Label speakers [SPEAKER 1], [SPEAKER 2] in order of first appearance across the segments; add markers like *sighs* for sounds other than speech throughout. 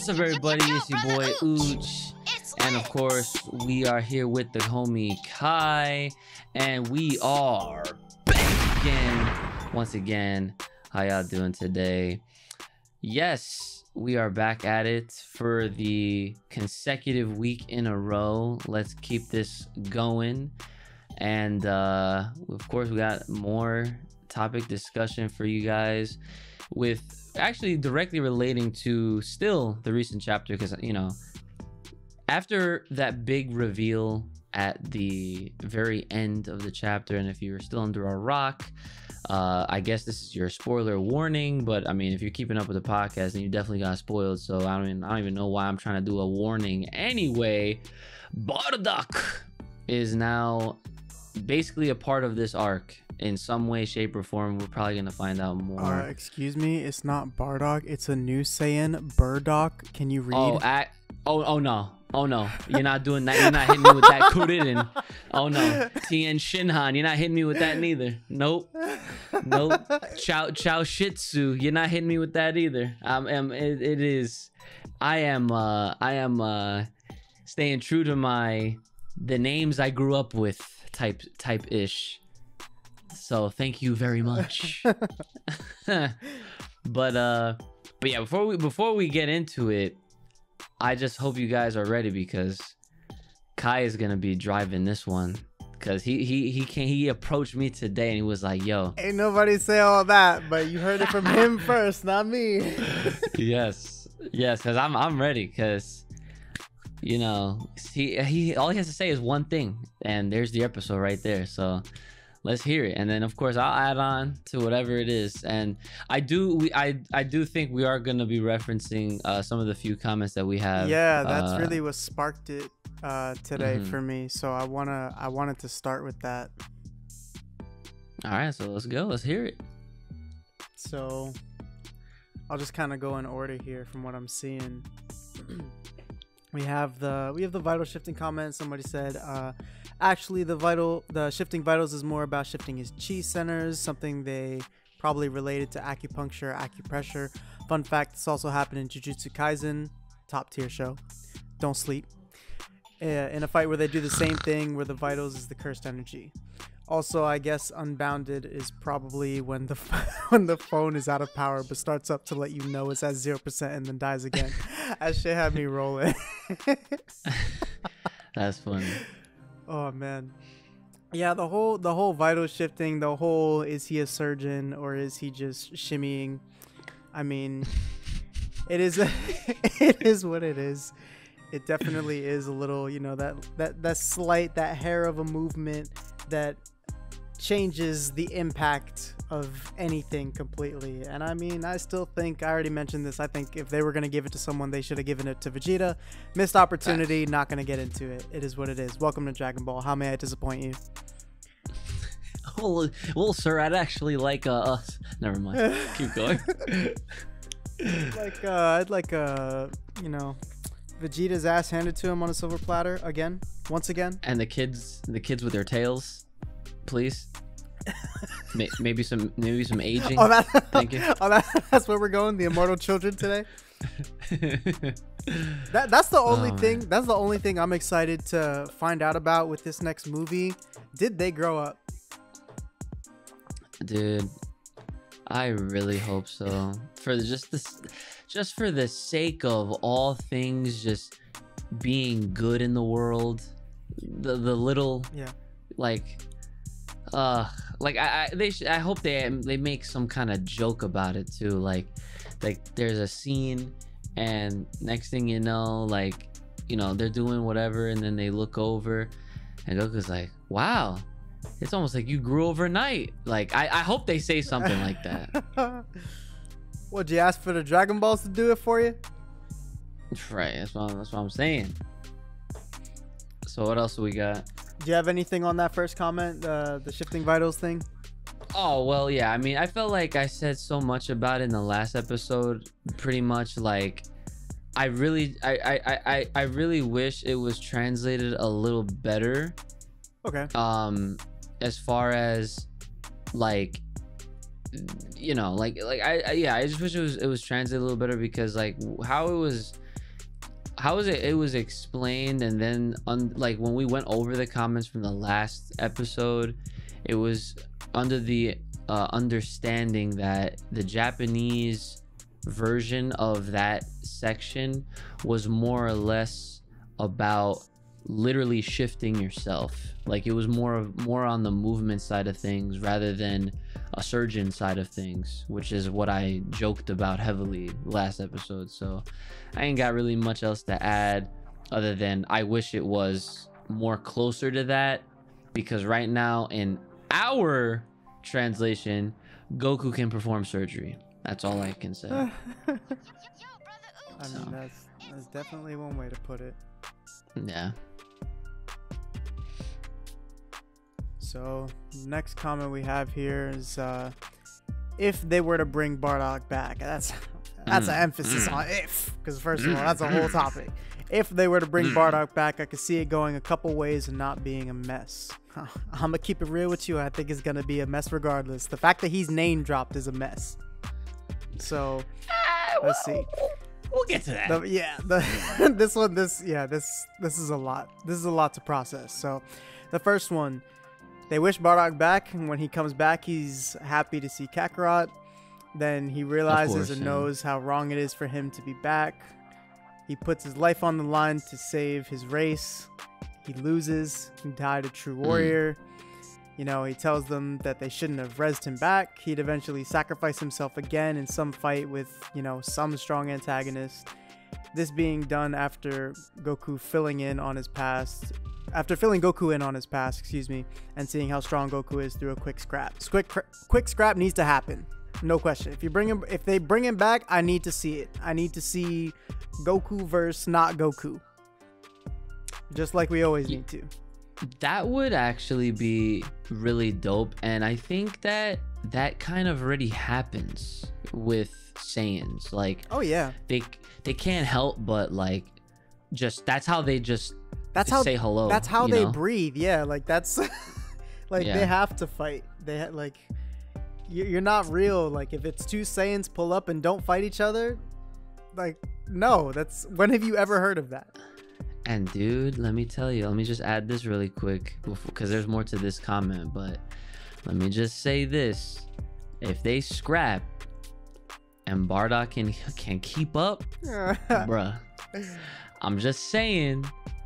[SPEAKER 1] What's up, everybody? It's your boy Ooch. And of course, we are here with the homie Kai. And we are back again. Once again, how y'all doing today? Yes, we are back at it for the consecutive week in a row. Let's keep this going. And uh, of course, we got more topic discussion for you guys with actually directly relating to still the recent chapter because you know after that big reveal at the very end of the chapter and if you're still under a rock uh i guess this is your spoiler warning but i mean if you're keeping up with the podcast then you definitely got spoiled so i don't even i don't even know why i'm trying to do a warning anyway. Bardock is now basically a part of this arc in some way, shape, or form. We're probably gonna find out more.
[SPEAKER 2] Uh, excuse me, it's not Bardock. It's a new Saiyan, Burdock. Can you read?
[SPEAKER 1] Oh, I, oh, oh no, oh no, you're not doing that. You're not hitting me with that *laughs* Kuririn. Oh no, Tien Shinhan, you're not hitting me with that neither. Nope, nope. Chow Chow Shitsu, you're not hitting me with that either. I'm, am it, it is. I am, uh, I am, uh, staying true to my the names I grew up with type type ish. So thank you very much. *laughs* *laughs* but uh but yeah, before we before we get into it, I just hope you guys are ready because Kai is gonna be driving this one. Cause he he he can he approached me today and he was like, "Yo,
[SPEAKER 2] ain't nobody say all that, but you heard it from him *laughs* first, not me."
[SPEAKER 1] yes, yes, cause I'm I'm ready. Cause you know he he all he has to say is one thing, and there's the episode right there. So let's hear it. And then of course i'll add on to whatever it is. And i do we i i do think we are going to be referencing uh some of the few comments that we have
[SPEAKER 2] yeah that's
[SPEAKER 1] uh,
[SPEAKER 2] really what sparked it uh today
[SPEAKER 1] Mhm.
[SPEAKER 2] for me. So i want to i wanted to start with that.
[SPEAKER 1] All right so let's go. Let's hear it.
[SPEAKER 2] So i'll just kind of go in order here from what i'm seeing. *clears throat* We have the we have the vital shifting comment somebody said uh actually the vital the shifting vitals is more about shifting his chi centers something they probably related to acupuncture acupressure. Fun fact this also happened in jujutsu kaisen top tier show. Don't sleep. Uh, in a fight where they do the same thing where the vitals is the cursed energy. Also i guess unbounded is probably when the *laughs* when the phone is out of power but starts up to let you know it's at 0% and then dies again. *laughs* That shit had me rolling. *laughs*
[SPEAKER 1] That's funny
[SPEAKER 2] Oh man. Yeah, the whole the whole vital shifting, the whole is he a surgeon or is he just shimmying? I mean, it is a, *laughs* it is what it is. It definitely is a little, you know, that that that slight that hair of a movement that changes the impact of anything completely. And I mean, I still think I already mentioned this. I think if they were going to give it to someone, they should have given it to Vegeta. Missed opportunity, not going to get into it. It is what it is. Welcome to Dragon Ball. How may I disappoint you? *laughs*
[SPEAKER 1] well, well sir i'd actually like uh us never mind *laughs* keep going
[SPEAKER 2] like uh I'd like uh, you know, Vegeta's ass handed to him on a silver platter again, once again.
[SPEAKER 1] and the kids the kids with their tails please maybe some maybe some aging
[SPEAKER 2] Oh, that,
[SPEAKER 1] Thank you. *laughs*
[SPEAKER 2] oh, that, that's where we're going. The immortal children today. *laughs* That that's the only
[SPEAKER 1] Oh,
[SPEAKER 2] thing.
[SPEAKER 1] man.
[SPEAKER 2] That's the only thing I'm excited to find out about with this next movie. Did they grow up?
[SPEAKER 1] dude i really hope so for just this just for the sake of all things just being good in the world the the little
[SPEAKER 2] Yeah.
[SPEAKER 1] like uh like i, I they should i hope they they make some kind of joke about it too. Like like there's a scene and next thing you know like you know they're doing whatever and then they look over and goku's like wow. It's almost like you grew overnight. Like i, I hope they say something like that. *laughs*
[SPEAKER 2] Would you ask for the Dragon Balls to do it for you?
[SPEAKER 1] right that's what, that's what i'm saying. So what else do we got
[SPEAKER 2] Do you have anything on that first comment, uh, the shifting vitals thing?
[SPEAKER 1] Oh well, yeah. I mean, I felt like I said so much about it in the last episode. Pretty much, like, I really, I, I, I, I- really wish it was translated a little better.
[SPEAKER 2] Okay.
[SPEAKER 1] Um, as far as, like, you know, like, like I, I, yeah, I just wish it was, it was translated a little better because, like, how it was how was it? It was explained, and then un, like when we went over the comments from the last episode, it was under the uh, understanding that the Japanese version of that section was more or less about literally shifting yourself. Like it was more of more on the movement side of things rather than a surgeon side of things which is what i joked about heavily last episode. So i ain't got really much else to add other than i wish it was more closer to that because right now in our translation goku can perform surgery. That's all i can say. *sighs*
[SPEAKER 2] I mean, that's that's definitely one way to put it.
[SPEAKER 1] yeah
[SPEAKER 2] So next comment we have here is uh, if they were to bring Bardock back. That's that's an
[SPEAKER 1] Mm,
[SPEAKER 2] emphasis
[SPEAKER 1] mm.
[SPEAKER 2] on if, because first of all, that's a
[SPEAKER 1] Mm,
[SPEAKER 2] whole
[SPEAKER 1] mm.
[SPEAKER 2] topic. If they were to bring
[SPEAKER 1] Mm.
[SPEAKER 2] Bardock back, I could see it going a couple ways and not being a mess. *laughs* I'm gonna keep it real with you. I think it's gonna be a mess regardless. The fact that he's name dropped is a mess. So let's see.
[SPEAKER 1] we'll get to that
[SPEAKER 2] The, yeah, the *laughs* this one, this yeah, this this is a lot. This is a lot to process. So, the first one, they wish Bardock back, and when he comes back, he's happy to see Kakarot. Then he realizes
[SPEAKER 1] course,
[SPEAKER 2] and
[SPEAKER 1] yeah.
[SPEAKER 2] knows how wrong it is for him to be back. He puts his life on the line to save his race. He loses. He died a true
[SPEAKER 1] Mm.
[SPEAKER 2] warrior. You know, he tells them that they shouldn't have rezzed him back. He'd eventually sacrifice himself again in some fight with, you know, some strong antagonist. This being done after Goku filling in on his past, after filling Goku in on his past, excuse me, and seeing how strong Goku is through a quick scrap. Quick, quick scrap needs to happen, no question. If you bring him, if they bring him back, I need to see it. I need to see Goku versus not Goku, just like we always need to.
[SPEAKER 1] that would actually be really dope and i think that that kind of already happens with saiyans like
[SPEAKER 2] Oh yeah,
[SPEAKER 1] they they can't help but like just that's how they just
[SPEAKER 2] that's how
[SPEAKER 1] say hello
[SPEAKER 2] that's how they
[SPEAKER 1] know?
[SPEAKER 2] breathe yeah like that's *laughs* like they have to fight they like you- you're not real like if it's two saiyans pull up and don't fight each other like no that's when have you ever heard of that
[SPEAKER 1] And dude, let me tell you, let me just add this really quick because there's more to this comment, but let me just say this. If they scrap and Bardock can *laughs* can keep up, *laughs* bruh, I'm just saying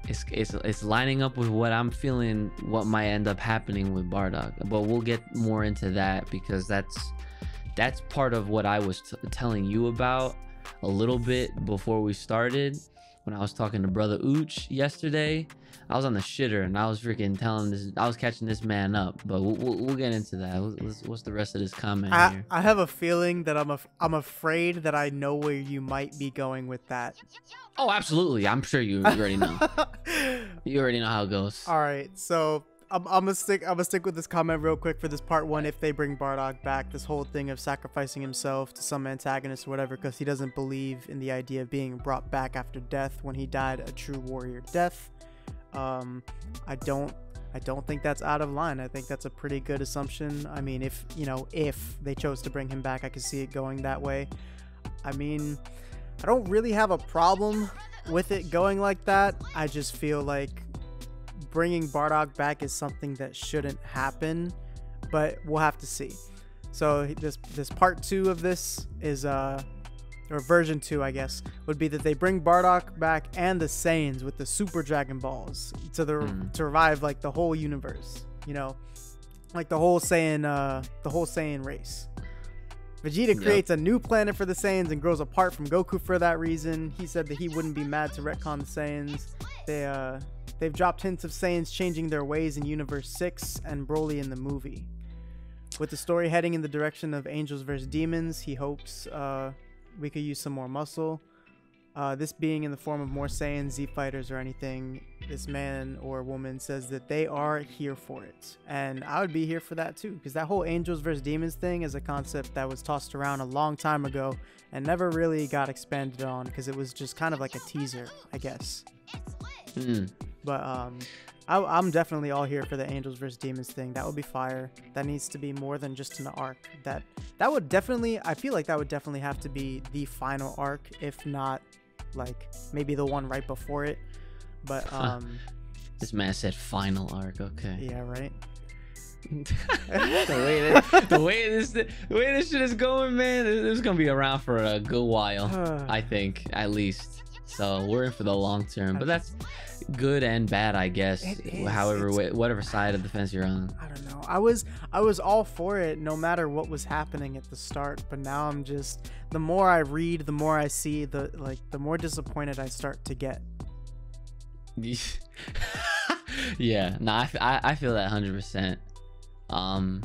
[SPEAKER 1] it's, it's it's lining up with what I'm feeling what might end up happening with Bardock. But we'll get more into that because that's that's part of what I was t- telling you about a little bit before we started when I was talking to brother Ooch yesterday. I was on the shitter and I was freaking telling this. I was catching this man up, but we'll, we'll, we'll get into that. What's, what's the rest of this comment
[SPEAKER 2] I,
[SPEAKER 1] here?
[SPEAKER 2] I have a feeling that I'm af- I'm afraid that I know where you might be going with that.
[SPEAKER 1] Oh, absolutely. I'm sure you, you already know. *laughs* you already know how it goes.
[SPEAKER 2] All right, so I'm, I'm gonna stick. I'm gonna stick with this comment real quick for this part one. If they bring Bardock back, this whole thing of sacrificing himself to some antagonist or whatever, because he doesn't believe in the idea of being brought back after death when he died a true warrior death. Um, I don't. I don't think that's out of line. I think that's a pretty good assumption. I mean, if you know, if they chose to bring him back, I could see it going that way. I mean, I don't really have a problem with it going like that. I just feel like bringing Bardock back is something that shouldn't happen, but we'll have to see. So this this part two of this is uh or version two, I guess, would be that they bring Bardock back and the Saiyans with the Super Dragon Balls to the
[SPEAKER 1] Mm.
[SPEAKER 2] to revive like the whole universe, you know, like the whole Saiyan uh the whole Saiyan race. Vegeta
[SPEAKER 1] Yep.
[SPEAKER 2] creates a new planet for the Saiyans and grows apart from Goku for that reason. He said that he wouldn't be mad to retcon the Saiyans. They uh they've dropped hints of Saiyans changing their ways in Universe 6 and Broly in the movie. With the story heading in the direction of angels versus demons, he hopes uh, we could use some more muscle. Uh, this being in the form of more Saiyan Z fighters or anything, this man or woman says that they are here for it. And I would be here for that too, because that whole angels versus demons thing is a concept that was tossed around a long time ago and never really got expanded on because it was just kind of like a teaser, I guess.
[SPEAKER 1] Mm.
[SPEAKER 2] But um, I, I'm definitely all here for the Angels versus Demons thing. That would be fire. That needs to be more than just an arc. That that would definitely. I feel like that would definitely have to be the final arc, if not like maybe the one right before it. But um,
[SPEAKER 1] this man said final arc. Okay.
[SPEAKER 2] yeah, right. *laughs*
[SPEAKER 1] the way that, the way this the way this shit is going, man, this is gonna be around for a good while. *sighs* I think at least. So we're in for the long term, but that's good and bad, I guess. However,
[SPEAKER 2] it's-
[SPEAKER 1] whatever side of the fence you're on.
[SPEAKER 2] I don't know. I was I was all for it no matter what was happening at the start, but now I'm just the more I read, the more I see, the like the more disappointed I start to get. *laughs*
[SPEAKER 1] yeah, no, I, I, I feel that 100%. Um,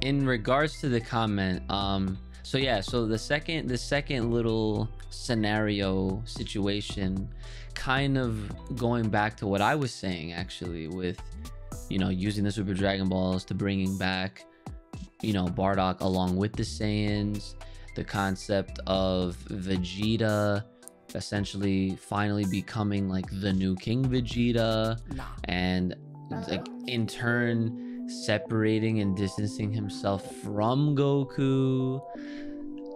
[SPEAKER 1] in regards to the comment, um, so yeah, so the second, the second little scenario situation, kind of going back to what I was saying actually with, you know, using the Super Dragon Balls to bringing back, you know, Bardock along with the Saiyans, the concept of Vegeta essentially finally becoming like the new King Vegeta and uh-huh. like in turn separating and distancing himself from Goku.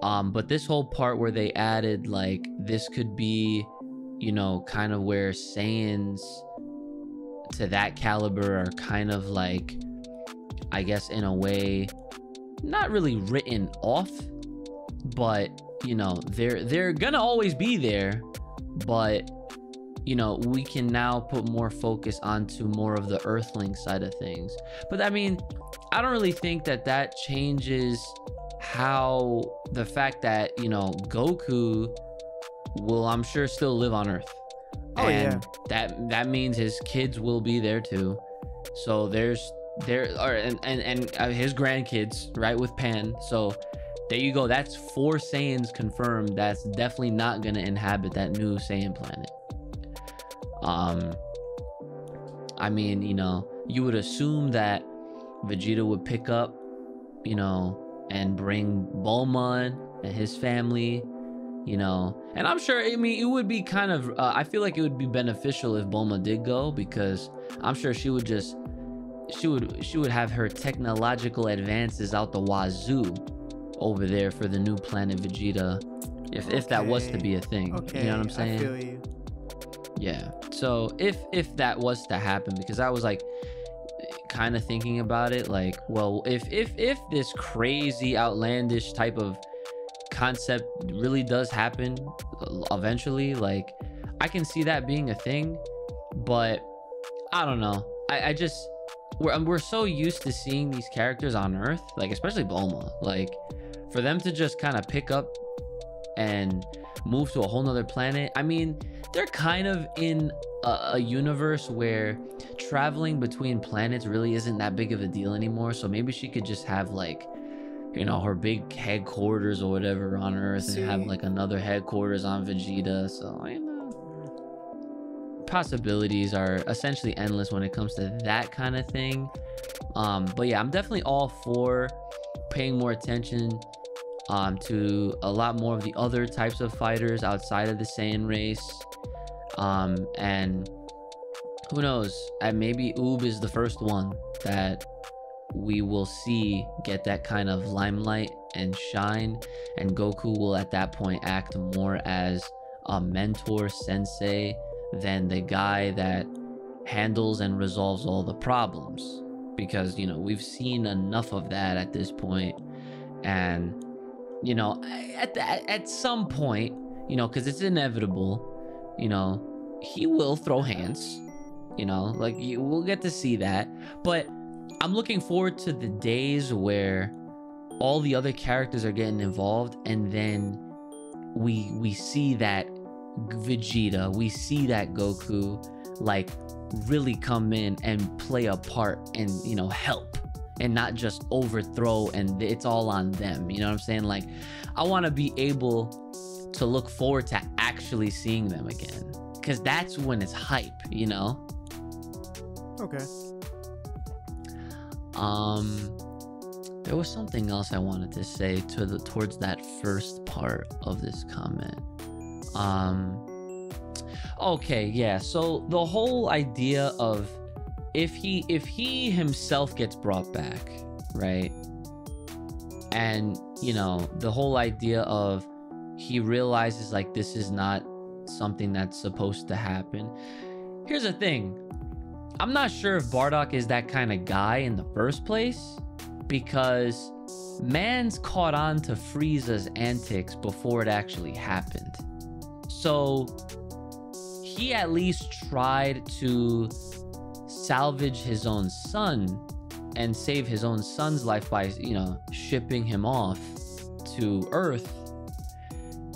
[SPEAKER 1] Um, but this whole part where they added like this could be, you know, kind of where Saiyans to that caliber are kind of like, I guess in a way, not really written off, but you know they're they're gonna always be there, but you know, we can now put more focus onto more of the earthling side of things. But I mean, I don't really think that that changes how the fact that, you know, Goku will I'm sure still live on Earth.
[SPEAKER 2] Oh,
[SPEAKER 1] and
[SPEAKER 2] yeah.
[SPEAKER 1] that that means his kids will be there too. So there's there or and and, and uh, his grandkids, right, with Pan. So there you go. That's four Saiyans confirmed. That's definitely not gonna inhabit that new Saiyan planet. Um, I mean, you know, you would assume that Vegeta would pick up, you know, and bring Bulma and his family, you know, and I'm sure. I mean, it would be kind of. Uh, I feel like it would be beneficial if Bulma did go because I'm sure she would just. She would she would have her technological advances out the wazoo over there for the new planet Vegeta, if if that was to be a thing.
[SPEAKER 2] Okay,
[SPEAKER 1] you know what I'm saying?
[SPEAKER 2] I feel you.
[SPEAKER 1] Yeah. So if if that was to happen, because I was like kind of thinking about it, like, well, if if if this crazy outlandish type of concept really does happen uh, eventually, like I can see that being a thing, but I don't know. I, I just we're um, we're so used to seeing these characters on Earth, like especially Bulma, like for them to just kind of pick up and move to a whole nother planet. I mean, they're kind of in a, a universe where traveling between planets really isn't that big of a deal anymore. So maybe she could just have like, you know, her big headquarters or whatever on Earth and have like another headquarters on Vegeta. So, you know, possibilities are essentially endless when it comes to that kind of thing. Um, but yeah, I'm definitely all for paying more attention um, to a lot more of the other types of fighters outside of the Saiyan race. Um, and who knows? Maybe Oob is the first one that we will see get that kind of limelight and shine. And Goku will at that point act more as a mentor sensei than the guy that handles and resolves all the problems. Because, you know, we've seen enough of that at this point. And you know at the, at some point you know because it's inevitable you know he will throw hands you know like you we'll get to see that but i'm looking forward to the days where all the other characters are getting involved and then we we see that vegeta we see that goku like really come in and play a part and you know help and not just overthrow and it's all on them. You know what I'm saying? Like, I want to be able to look forward to actually seeing them again because that's when it's hype, you know?
[SPEAKER 2] Okay.
[SPEAKER 1] Um, there was something else I wanted to say to the towards that first part of this comment. Um, okay, yeah. So the whole idea of if he if he himself gets brought back, right? And you know the whole idea of he realizes like this is not something that's supposed to happen. Here's the thing. I'm not sure if Bardock is that kind of guy in the first place because man's caught on to Frieza's antics before it actually happened. So he at least tried to salvage his own son and save his own son's life by, you know, shipping him off to Earth.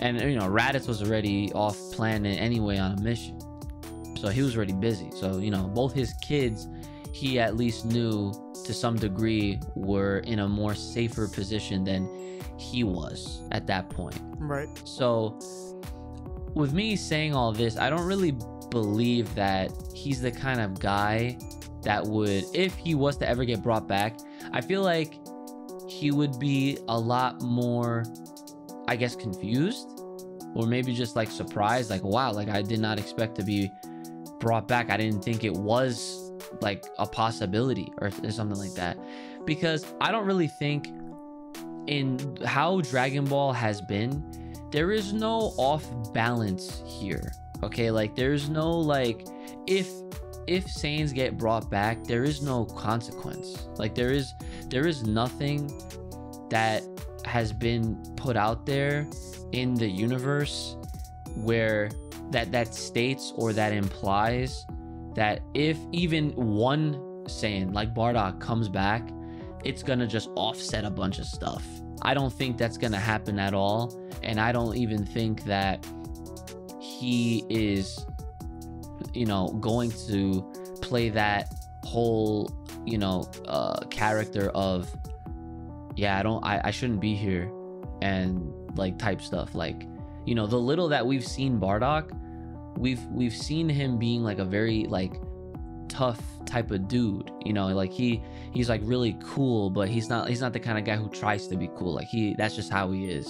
[SPEAKER 1] And, you know, Raditz was already off planet anyway on a mission. So he was already busy. So, you know, both his kids, he at least knew to some degree were in a more safer position than he was at that point.
[SPEAKER 2] Right.
[SPEAKER 1] So, with me saying all this, I don't really believe that he's the kind of guy that would, if he was to ever get brought back, I feel like he would be a lot more, I guess, confused or maybe just like surprised, like, wow, like I did not expect to be brought back. I didn't think it was like a possibility or, or something like that. Because I don't really think in how Dragon Ball has been, there is no off balance here. Okay, like there's no like if if Saiyans get brought back, there is no consequence. Like there is there is nothing that has been put out there in the universe where that that states or that implies that if even one Saiyan like Bardock comes back, it's gonna just offset a bunch of stuff. I don't think that's gonna happen at all, and I don't even think that he is, you know, going to play that whole, you know, uh, character of, yeah, I don't, I, I shouldn't be here, and like type stuff. Like, you know, the little that we've seen Bardock, we've we've seen him being like a very like tough type of dude you know? Like he he's like really cool but he's not he's not the kind of guy who tries to be cool. Like he that's just how he is.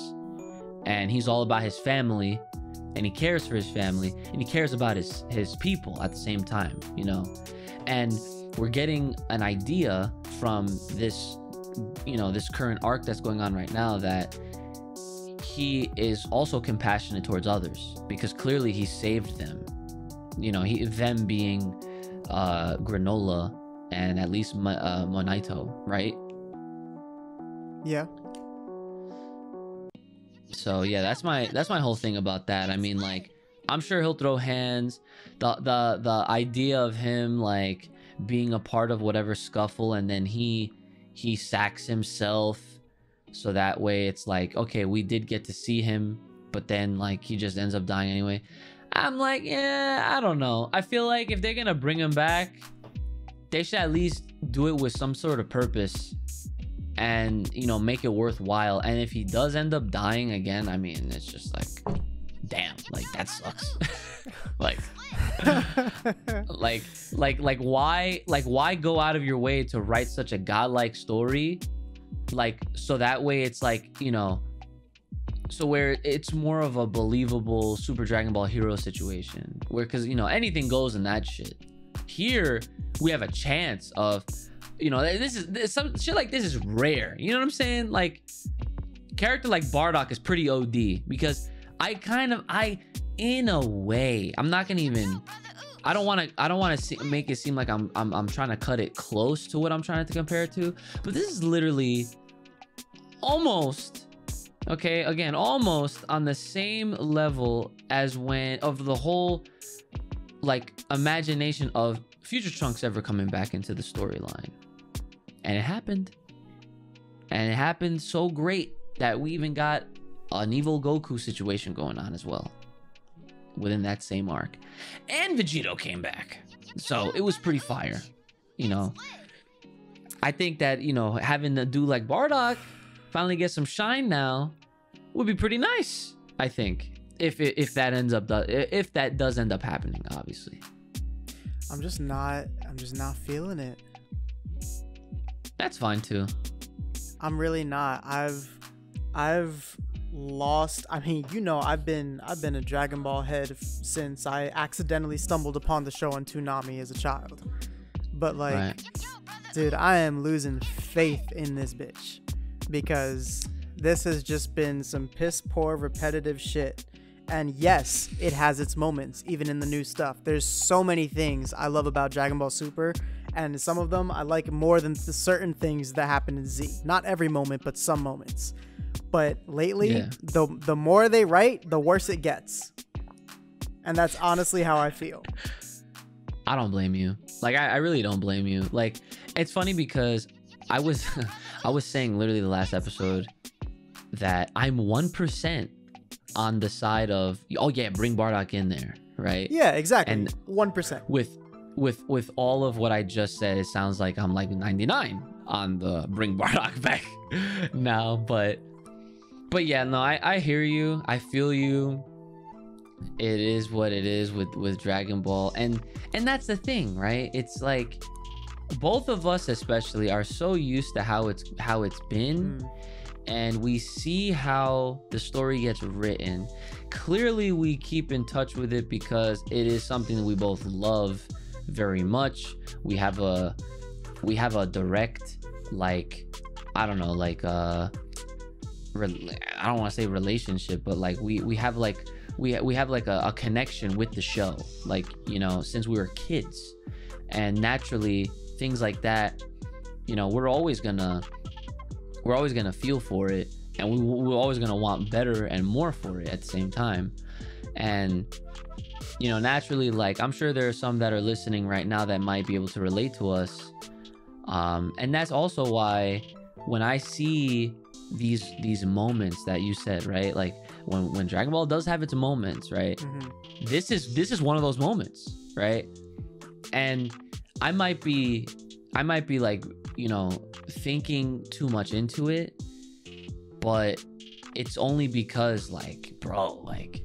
[SPEAKER 1] And he's all about his family and he cares for his family and he cares about his his people at the same time you know? And we're getting an idea from this you know this current arc that's going on right now that he is also compassionate towards others because clearly he saved them. You know he them being uh Granolah and at least Ma- uh, Monaito right?
[SPEAKER 2] Yeah.
[SPEAKER 1] so yeah that's my that's my whole thing about that. I mean like i'm sure he'll throw hands. The the the idea of him like being a part of whatever scuffle and then he he sacks himself so that way it's like okay we did get to see him but then like he just ends up dying anyway. I'm like yeah i don't know. I feel like if they're gonna bring him back they should at least do it with some sort of purpose and you know make it worthwhile. And if he does end up dying again i mean it's just like damn like that sucks. *laughs* Like *laughs* like like like why like why go out of your way to write such a godlike story like so that way it's like you know so where it's more of a believable super dragon ball hero situation where because you know anything goes in that shit. Here we have a chance of you know this is this, some shit like this is rare. You know what i'm saying? Like character like bardock is pretty od because i kind of i in a way i'm not gonna even I don't want to. I don't want to make it seem like I'm, I'm. I'm trying to cut it close to what I'm trying to compare it to. But this is literally almost okay. Again, almost on the same level as when of the whole like imagination of Future Trunks ever coming back into the storyline, and it happened, and it happened so great that we even got an evil Goku situation going on as well within that same arc. And Vegito came back. So it was pretty fire. You know. I think that, you know, having a dude like Bardock finally get some shine now would be pretty nice, I think. If if that ends up if that does end up happening, obviously.
[SPEAKER 2] I'm just not I'm just not feeling it.
[SPEAKER 1] That's fine too.
[SPEAKER 2] I'm really not. I've I've lost i mean you know i've been i've been a dragon ball head since i accidentally stumbled upon the show on toonami as a child but like
[SPEAKER 1] Right.
[SPEAKER 2] dude i am losing faith in this bitch because this has just been some piss poor repetitive shit. And yes, it has its moments, even in the new stuff. There's so many things I love about Dragon Ball Super, and some of them I like more than the certain things that happen in Z. Not every moment, but some moments. But lately,
[SPEAKER 1] Yeah.
[SPEAKER 2] the the more they write, the worse it gets. And that's honestly how I feel.
[SPEAKER 1] I don't blame you. Like I, I really don't blame you. Like it's funny because I was *laughs* I was saying literally the last episode that I'm one percent on the side of oh yeah, bring Bardock in there, right?
[SPEAKER 2] Yeah, exactly.
[SPEAKER 1] And-
[SPEAKER 2] One percent.
[SPEAKER 1] With with with all of what I just said, it sounds like I'm like 99 on the bring Bardock *laughs* back now, but but yeah, no, I I hear you. I feel you. It is what it is with with Dragon Ball, and and that's the thing, right? It's like both of us especially are so used to how it's how it's been
[SPEAKER 2] Mm.
[SPEAKER 1] and we see how the story gets written. Clearly, we keep in touch with it because it is something that we both love very much. We have a we have a direct like I don't know like uh re- I don't want to say relationship, but like we we have like we we have like a, a connection with the show, like you know since we were kids, and naturally things like that, you know, we're always gonna we're always gonna feel for it, and we we're always gonna want better and more for it at the same time, and you know naturally like i'm sure there are some that are listening right now that might be able to relate to us. Um and that's also why when i see these these moments that you said right like when when dragon ball does have its moments right
[SPEAKER 2] Mhm.
[SPEAKER 1] this is this is one of those moments right and i might be i might be like you know thinking too much into it but it's only because like bro like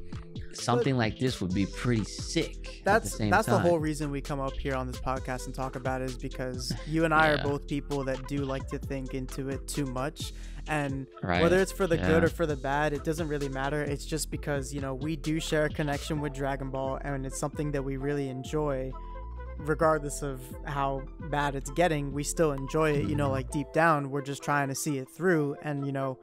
[SPEAKER 1] something like this would be pretty sick at
[SPEAKER 2] That's
[SPEAKER 1] the
[SPEAKER 2] that's
[SPEAKER 1] time.
[SPEAKER 2] the whole reason we come up here on this podcast and talk about it is because *laughs* you and I
[SPEAKER 1] Yeah.
[SPEAKER 2] are both people that do like to think into it too much. And
[SPEAKER 1] right
[SPEAKER 2] whether it's for the good or for the bad, it doesn't really matter. It's just because, you know, we do share a connection with Dragon Ball and it's something that we really enjoy. Regardless of how bad it's getting, we still enjoy it. You know, like deep down, we're just trying to see it through. And you know,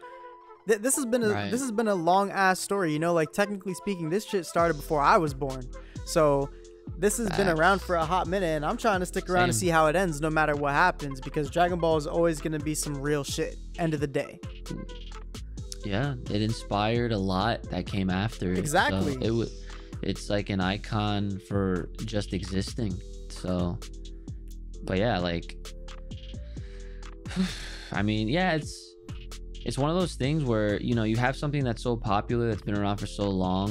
[SPEAKER 2] th- this has been a
[SPEAKER 1] Right.
[SPEAKER 2] this has been a long ass story. You know, like technically speaking, this shit started before I was born. So this has been around for a hot minute, and I'm trying to stick around to see how it ends, no matter what happens, because Dragon Ball is always gonna be some real shit. End of the day.
[SPEAKER 1] yeah it inspired a lot that came after it. So
[SPEAKER 2] Exactly.
[SPEAKER 1] it would it's like an icon for just existing so but yeah like *sighs* i mean yeah it's it's one of those things where you know you have something that's so popular that's been around for so long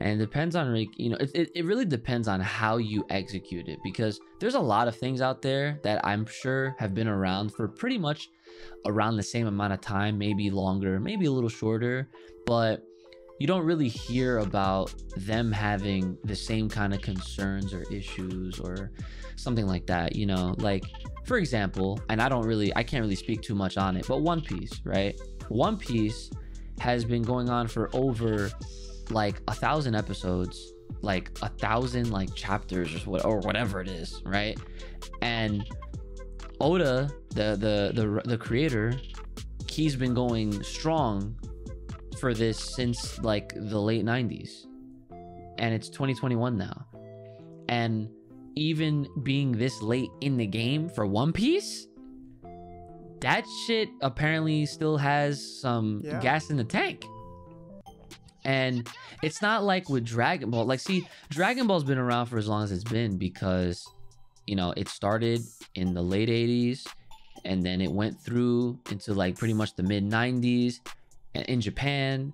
[SPEAKER 1] and it depends on you know it, it, it really depends on how you execute it because there's a lot of things out there that i'm sure have been around for pretty much around the same amount of time maybe longer maybe a little shorter but you don't really hear about them having the same kind of concerns or issues or something like that you know? Like for example and i don't really i can't really speak too much on it but one piece right? One piece has been going on for over like a thousand episodes like a thousand like chapters or what or whatever it is right? And oda the the the, the creator he's been going strong for this since like the late 90s and it's 2021 now. And even being this late in the game for one piece that shit apparently still has some
[SPEAKER 2] Yeah.
[SPEAKER 1] gas in the tank and it's not like with dragon ball like see dragon ball's been around for as long as it's been because you know it started in the late 80s and then it went through into like pretty much the mid 90s in Japan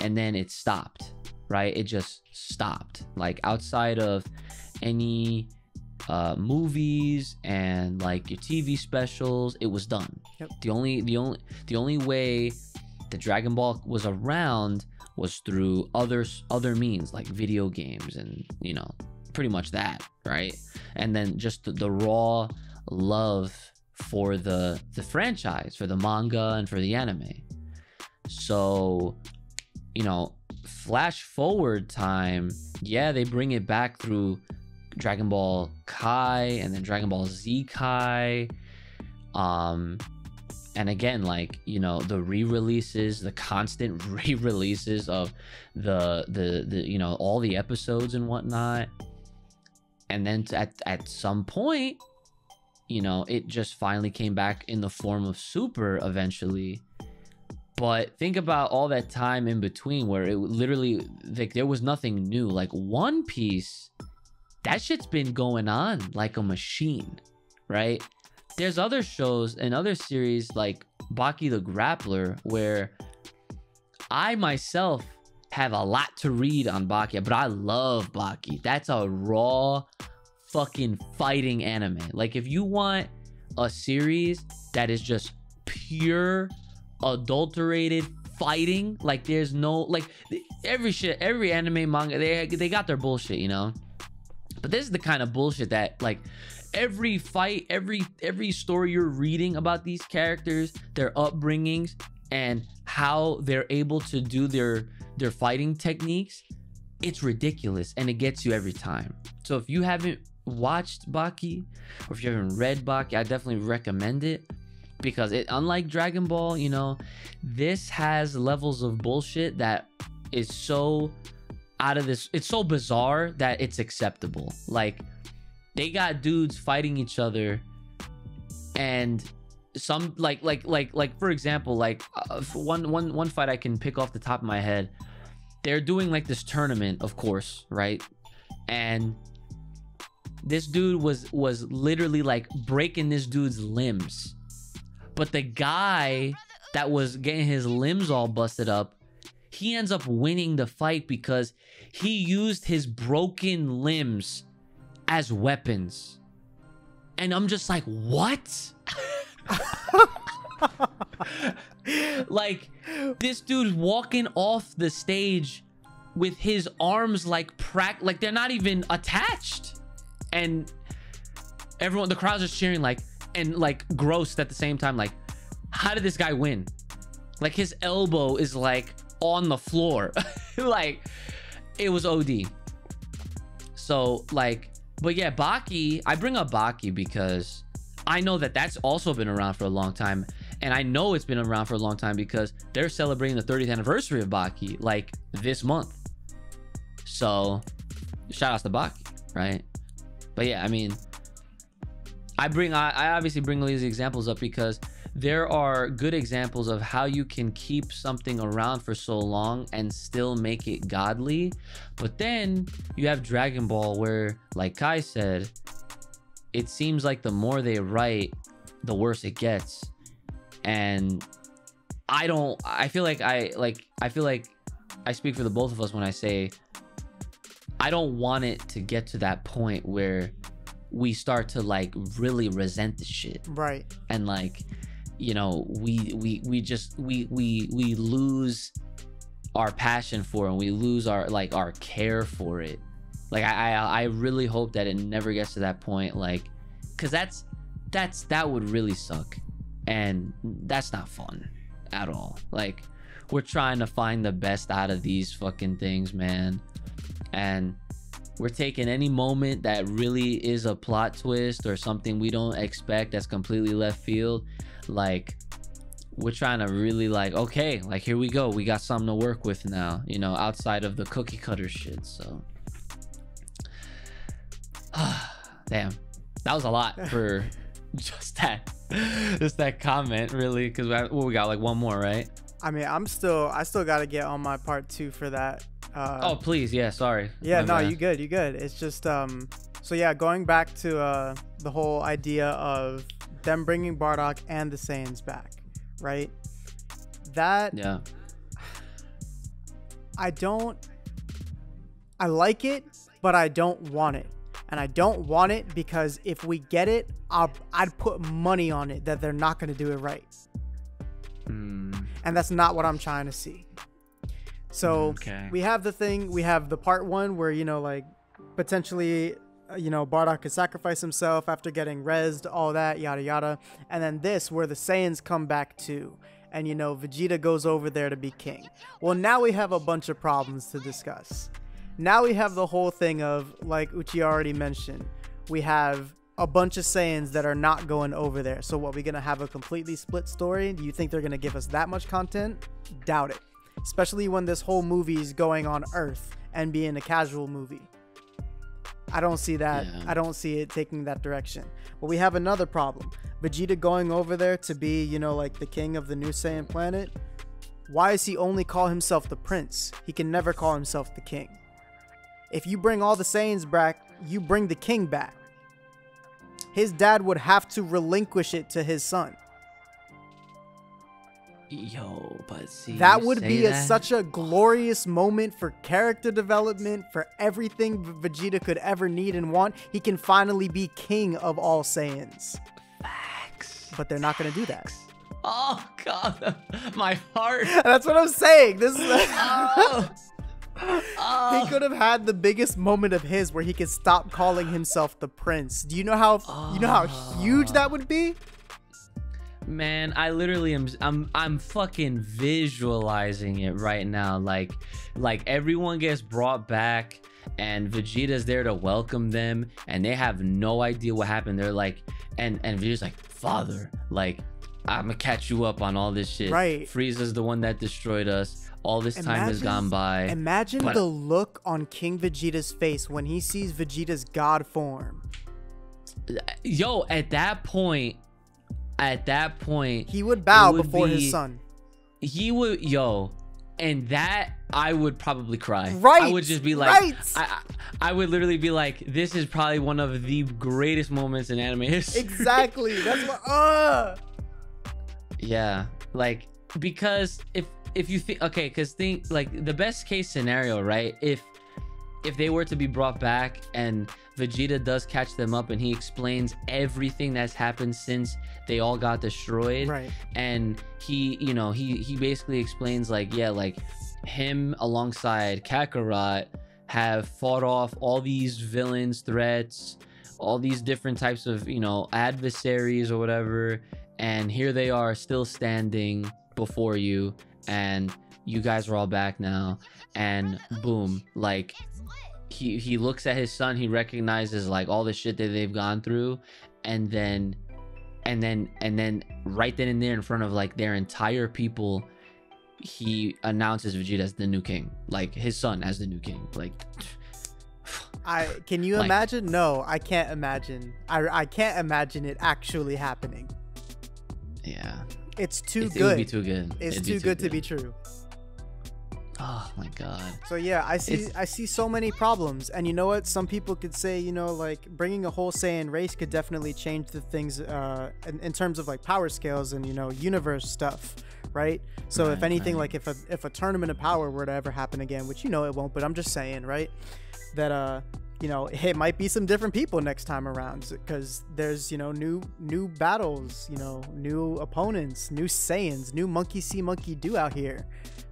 [SPEAKER 1] and then it stopped, right? It just stopped. Like outside of any uh movies and like your TV specials, it was done.
[SPEAKER 2] Yep.
[SPEAKER 1] The only the only the only way the Dragon Ball was around was through others other means like video games and you know pretty much that right? And then just the, the raw love for the the franchise for the manga and for the anime. So you know flash forward time yeah they bring it back through dragon ball kai and then dragon ball z kai um and again like you know the re-releases the constant *laughs* re-releases of the the the you know all the episodes and whatnot. And then at at some point you know it just finally came back in the form of super eventually. But think about all that time in between where it literally like there was nothing new. Like one piece that shit's been going on like a machine right there's other shows and other series like Baki the Grappler where I myself have a lot to read on Baki, but I love Baki. That's a raw fucking fighting anime. Like if you want a series that is just pure adulterated fighting, like there's no like every shit, every anime manga, they they got their bullshit, you know. But this is the kind of bullshit that like every fight, every every story you're reading about these characters, their upbringings, and how they're able to do their their fighting techniques, it's ridiculous and it gets you every time. So if you haven't watched Baki or if you haven't read Baki, I definitely recommend it because it unlike Dragon Ball, you know, this has levels of bullshit that is so out of this it's so bizarre that it's acceptable. Like they got dudes fighting each other and some like like like like for example like uh, one one one fight i can pick off the top of my head. They're doing like this tournament of course right? And this dude was was literally like breaking this dude's limbs. But the guy that was getting his limbs all busted up he ends up winning the fight because he used his broken limbs as weapons. And I'm just like, what? *laughs* like, this dude's walking off the stage with his arms like prac like they're not even attached. And everyone the crowd's just cheering like and like grossed at the same time, like, how did this guy win? Like his elbow is like on the floor. *laughs* like it was OD. So like but yeah, Baki, I bring up Baki because I know that that's also been around for a long time. And I know it's been around for a long time because they're celebrating the 30th anniversary of Baki like this month. So shout outs to Baki, right? But yeah, I mean, I bring, I, I obviously bring these examples up because there are good examples of how you can keep something around for so long and still make it godly. But then you have Dragon Ball, where, like Kai said, it seems like the more they write, the worse it gets. And I don't, I feel like I, like, I feel like I speak for the both of us when I say I don't want it to get to that point where we start to like really resent the shit.
[SPEAKER 2] Right.
[SPEAKER 1] And like you know we we we just we we we lose our passion for and we lose our like our care for it. Like i i, I really hope that it never gets to that point like because that's that's that would really suck. And that's not fun at all. Like we're trying to find the best out of these fucking things man. And we're taking any moment that really is a plot twist or something we don't expect that's completely left field like we're trying to really like okay like here we go. We got something to work with now you know outside of the cookie cutter shit so. *sighs* Damn. That was a lot *laughs* for just that just that comment really because we, well, we got like one more right?
[SPEAKER 2] I mean i'm still i still got to get on my part two for that
[SPEAKER 1] uh, oh please. Yeah sorry.
[SPEAKER 2] Yeah My no bad. you good you good. It's just um so yeah going back to uh the whole idea of them bringing Bardock and the Saiyans back, right? That
[SPEAKER 1] yeah.
[SPEAKER 2] I don't I like it, but I don't want it. And I don't want it because if we get it, I'll, I'd put money on it that they're not going to do it right. Mm. And that's not what I'm trying to see. So okay. we have the thing, we have the part one where, you know, like potentially Uh, you know, Bardock could sacrifice himself after getting rezzed, all that, yada yada. And then this, where the Saiyans come back too. And, you know, Vegeta goes over there to be king. Well, now we have a bunch of problems to discuss. Now we have the whole thing of, like Uchi already mentioned, we have a bunch of Saiyans that are not going over there. So what we gonna have a completely split story? Do you think they're gonna give us that much content? Doubt it. Especially when this whole movie is going on Earth and being a casual movie. I don't see that.
[SPEAKER 1] Yeah.
[SPEAKER 2] I don't see it taking that direction. But we have another problem. Vegeta going over there to be, you know, like the king of the new Saiyan planet. Why does he only call himself the prince? He can never call himself the king. If you bring all the Saiyans back, you bring the king back. His dad would have to relinquish it to his son.
[SPEAKER 1] Yo, but see,
[SPEAKER 2] That would be a, such a glorious moment for character development, for everything Vegeta could ever need and want. He can finally be king of all Saiyans.
[SPEAKER 1] facts.
[SPEAKER 2] But they're not going to do that.
[SPEAKER 1] Oh god, *laughs* my heart. *laughs*
[SPEAKER 2] That's what I'm saying. This is. *laughs*
[SPEAKER 1] Oh.
[SPEAKER 2] he
[SPEAKER 1] Oh.
[SPEAKER 2] could have had the biggest moment of his where he could stop calling himself the prince. Do you know how you know how huge oh. that would be?
[SPEAKER 1] Man, I literally am I'm I'm fucking visualizing it right now. Like like everyone gets brought back and Vegeta's there to welcome them and they have no idea what happened. They're like and and Vegeta's like, "Father, like I'm gonna catch you up on all this shit.
[SPEAKER 2] Right.
[SPEAKER 1] Frieza's the one that destroyed us. All this time has gone by.
[SPEAKER 2] Imagine the look on King Vegeta's face when he sees Vegeta's god form.
[SPEAKER 1] Yo, at that point, at that point,
[SPEAKER 2] He would bow
[SPEAKER 1] would
[SPEAKER 2] before
[SPEAKER 1] be-
[SPEAKER 2] his son.
[SPEAKER 1] he would yo and that i would probably cry
[SPEAKER 2] Right.
[SPEAKER 1] i would just be like
[SPEAKER 2] right.
[SPEAKER 1] I, I I would literally be like this is probably one of the greatest moments in anime history
[SPEAKER 2] Exactly. *laughs* That's what. Uh.
[SPEAKER 1] yeah like because if if you think okay because think like the best case scenario right if if they were to be brought back and Vegeta does catch them up and he explains everything that's happened since they all got destroyed.
[SPEAKER 2] Right.
[SPEAKER 1] and he you know he he basically explains like yeah like him alongside Kakarot have fought off all these villains threats all these different types of you know adversaries or whatever. And here they are still standing before you. And you guys are all back now. And boom like he he looks at his son. He recognizes like all the shit that they've gone through. And then and then and then right then and there in front of like their entire people he announces vegeta as the new king like his son as the new king like *sighs*
[SPEAKER 2] I can you
[SPEAKER 1] Like-
[SPEAKER 2] imagine? No, I can't imagine. I I can't imagine it actually happening.
[SPEAKER 1] yeah
[SPEAKER 2] It's too
[SPEAKER 1] it, it
[SPEAKER 2] good.
[SPEAKER 1] would be too good
[SPEAKER 2] it's
[SPEAKER 1] It'd be
[SPEAKER 2] too good to be true.
[SPEAKER 1] Oh my god
[SPEAKER 2] So yeah, I see
[SPEAKER 1] It's-
[SPEAKER 2] I see so many problems, and you know what? Some people could say, you know, like bringing a whole Saiyan race could definitely change the things uh, in, in terms of like power scales and you know universe stuff, right? So if anything,
[SPEAKER 1] right.
[SPEAKER 2] like if a if a tournament of power were to ever happen again, which you know it won't, but I'm just saying, right? That uh, you know, it might be some different people next time around because there's you know new new battles, you know, new opponents, new Saiyans, new monkey see monkey do out here.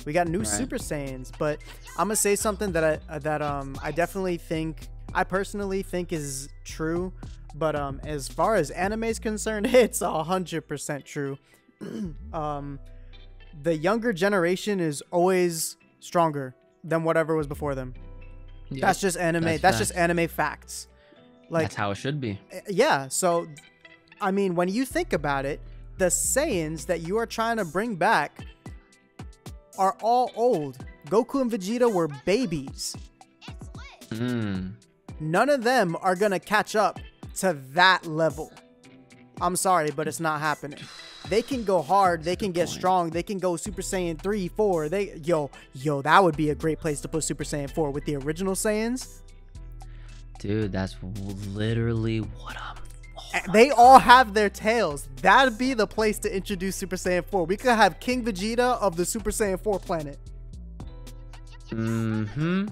[SPEAKER 2] We got new
[SPEAKER 1] Right.
[SPEAKER 2] Super Saiyans, but I'm gonna say something that I that um I definitely think I personally think is true, but um as far as anime is concerned, *laughs* it's a hundred percent true. *clears throat* um, the younger generation is always stronger than whatever was before them.
[SPEAKER 1] Yep,
[SPEAKER 2] That's just anime. That's,
[SPEAKER 1] That's
[SPEAKER 2] just anime facts. Like
[SPEAKER 1] that's how it should be
[SPEAKER 2] uh, yeah, so I mean, when you think about it, the Saiyans that you are trying to bring back are all old. Goku and Vegeta were babies.
[SPEAKER 1] mm.
[SPEAKER 2] None of them are gonna catch up to that level. I'm sorry, but it's not happening. They can go hard, they can get
[SPEAKER 1] point.
[SPEAKER 2] strong, they can go Super Saiyan 3, 4. They yo, yo, that would be a great place to put Super Saiyan 4 with the original Saiyans.
[SPEAKER 1] dude that's literally what i'm
[SPEAKER 2] They all have their tails. That'd be the place to introduce Super Saiyan 4. We could have King Vegeta of the Super Saiyan 4 planet.
[SPEAKER 1] hmm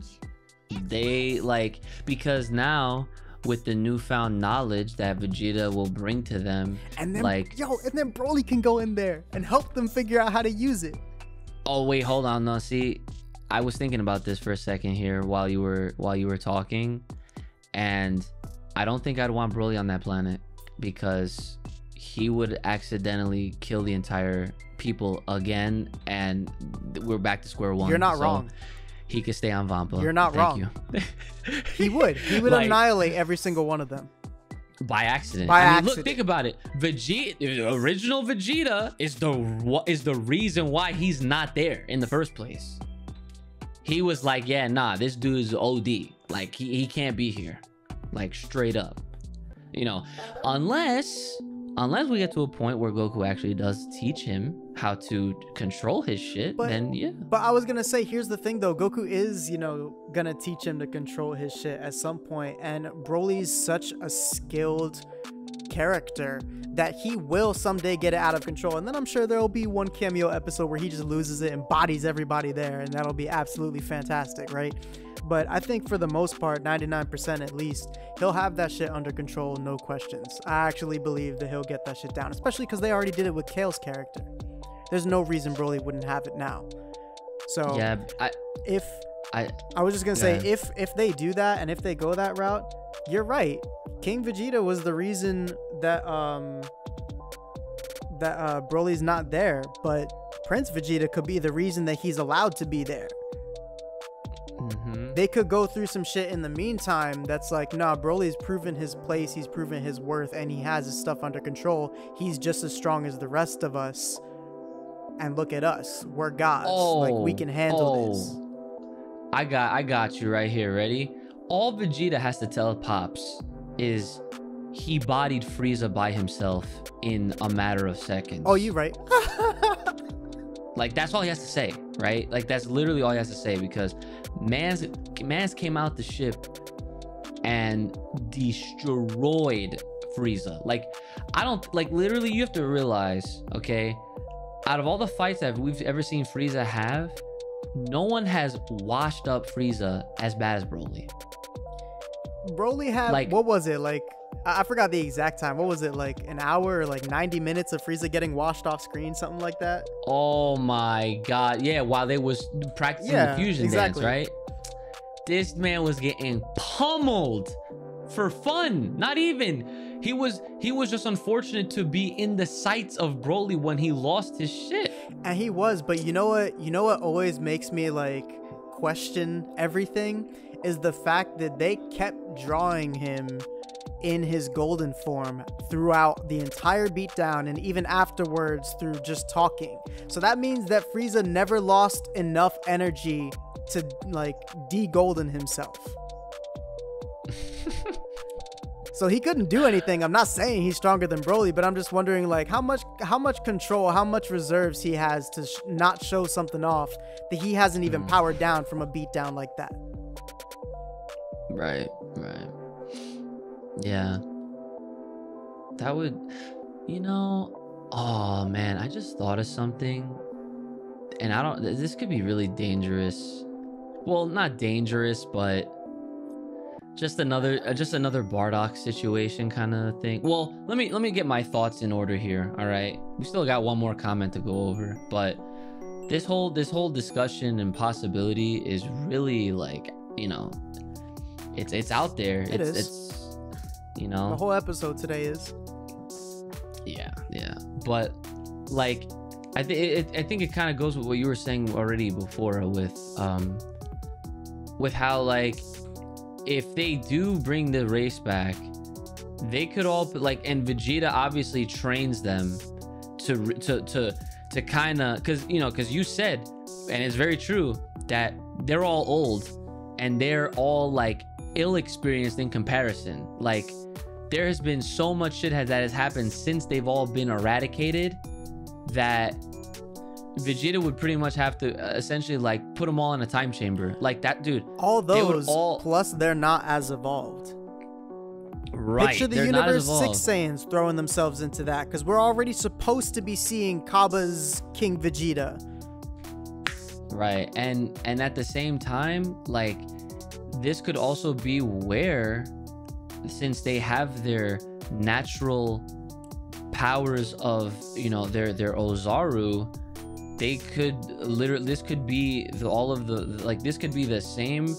[SPEAKER 1] They like because now with the newfound knowledge that Vegeta will bring to them,
[SPEAKER 2] And then
[SPEAKER 1] like
[SPEAKER 2] yo, and then Broly can go in there and help them figure out how to use it.
[SPEAKER 1] oh wait, hold on, no, see, I was thinking about this for a second here while you were while you were talking, and I don't think I'd want Broly on that planet because he would accidentally kill the entire people again, and we're back to square one.
[SPEAKER 2] You're not
[SPEAKER 1] So
[SPEAKER 2] wrong.
[SPEAKER 1] He could stay on Vampa.
[SPEAKER 2] You're not
[SPEAKER 1] Thank
[SPEAKER 2] wrong.
[SPEAKER 1] You.
[SPEAKER 2] He would. He would *laughs*
[SPEAKER 1] Like-
[SPEAKER 2] annihilate every single one of them.
[SPEAKER 1] by accident.
[SPEAKER 2] By
[SPEAKER 1] I mean,
[SPEAKER 2] accident.
[SPEAKER 1] look, think about it. Vegeta, original Vegeta, is the what is the reason why he's not there in the first place. He was like, yeah, nah, this dude is OD. Like he, he can't be here. Like straight up. You know, unless unless we get to a point where Goku actually does teach him how to control his shit,
[SPEAKER 2] But-
[SPEAKER 1] then yeah.
[SPEAKER 2] But I was gonna say, here's the thing though. Goku is, you know, gonna teach him to control his shit at some point, and Broly's such a skilled character that he will someday get it out of control. And then I'm sure there'll be one cameo episode where he just loses it and bodies everybody there, and that'll be absolutely fantastic, right? But I think for the most part, 99% at least, he'll have that shit under control, no questions. I actually believe that he'll get that shit down, especially because they already did it with Kale's character. There's no reason Broly wouldn't have it now. So
[SPEAKER 1] Yeah, I
[SPEAKER 2] if
[SPEAKER 1] I
[SPEAKER 2] I was just gonna say if if they do that and if they go that route, you're right. King Vegeta was the reason that um that uh Broly's not there, but Prince Vegeta could be the reason that he's allowed to be there. They could go through some shit in the meantime that's like, nah, Broly's proven his place, he's proven his worth, and he has his stuff under control. He's just as strong as the rest of us. And look at us. We're gods. like we
[SPEAKER 1] Oh,
[SPEAKER 2] can handle oh. this.
[SPEAKER 1] I got I got you right here. Ready? All Vegeta has to tell Pops is he bodied Frieza by himself in a matter of seconds.
[SPEAKER 2] Oh, you right. *laughs*
[SPEAKER 1] like that's all he has to say, right? Like that's literally all he has to say because man's man's came out the ship and destroyed Frieza. Like I don't like literally you have to realize, okay, out of all the fights that we've ever seen Frieza have, no one has washed up Frieza as bad as Broly.
[SPEAKER 2] Broly had
[SPEAKER 1] Like-
[SPEAKER 2] what was it like? I I forgot the exact time. What was it like? An hour or like 90 minutes of Frieza getting washed off screen, something like that.
[SPEAKER 1] Oh my god. Yeah, while they was practicing
[SPEAKER 2] Yeah,
[SPEAKER 1] the fusion
[SPEAKER 2] exactly.
[SPEAKER 1] dance, right? This man was getting pummeled for fun. Not even. He was he was just unfortunate to be in the sights of Broly when he lost his shit.
[SPEAKER 2] And he was, but you know what? You know what always makes me like question everything is the fact that they kept drawing him in his golden form throughout the entire beatdown and even afterwards through just talking. So that means that Frieza never lost enough energy to like de-golden himself. *laughs* so he couldn't do anything. I'm not saying he's stronger than Broly, but I'm just wondering like how much how much control, how much reserves he has to sh- not show something off that he hasn't even
[SPEAKER 1] Mm.
[SPEAKER 2] powered down from a beatdown like that.
[SPEAKER 1] Right, right. Yeah. That would you know, oh man, I just thought of something. And I don't this could be really dangerous. Well, not dangerous, but just another uh, just another Bardock situation kind of thing. Well, let me let me get my thoughts in order here, all right? We still got one more comment to go over, but this whole this whole discussion and possibility is really like, you know, it's it's out there.
[SPEAKER 2] It
[SPEAKER 1] it's
[SPEAKER 2] is.
[SPEAKER 1] it's you
[SPEAKER 2] The whole episode today is
[SPEAKER 1] Yeah, yeah. But like I think it, I think it kind of goes with what you were saying already before with um with how like if they do bring the race back, they could all like and Vegeta obviously trains them to to to to kind of cuz you know cuz you said and it's very true that they're all old and they're all like ill experienced in comparison. Like there has been so much shit has, that has happened since they've all been eradicated that Vegeta would pretty much have to uh, essentially like put them all in a time chamber. Like that dude,
[SPEAKER 2] all those
[SPEAKER 1] all-
[SPEAKER 2] plus they're not as evolved.
[SPEAKER 1] right?
[SPEAKER 2] Picture the
[SPEAKER 1] they're not as
[SPEAKER 2] universe six. Saiyans throwing themselves into that because we're already supposed to be seeing Cabba's King Vegeta.
[SPEAKER 1] right and and at the same time like this could also be where since they have their natural powers of you know their their ozaru they could literally this could be the, all of the like this could be the same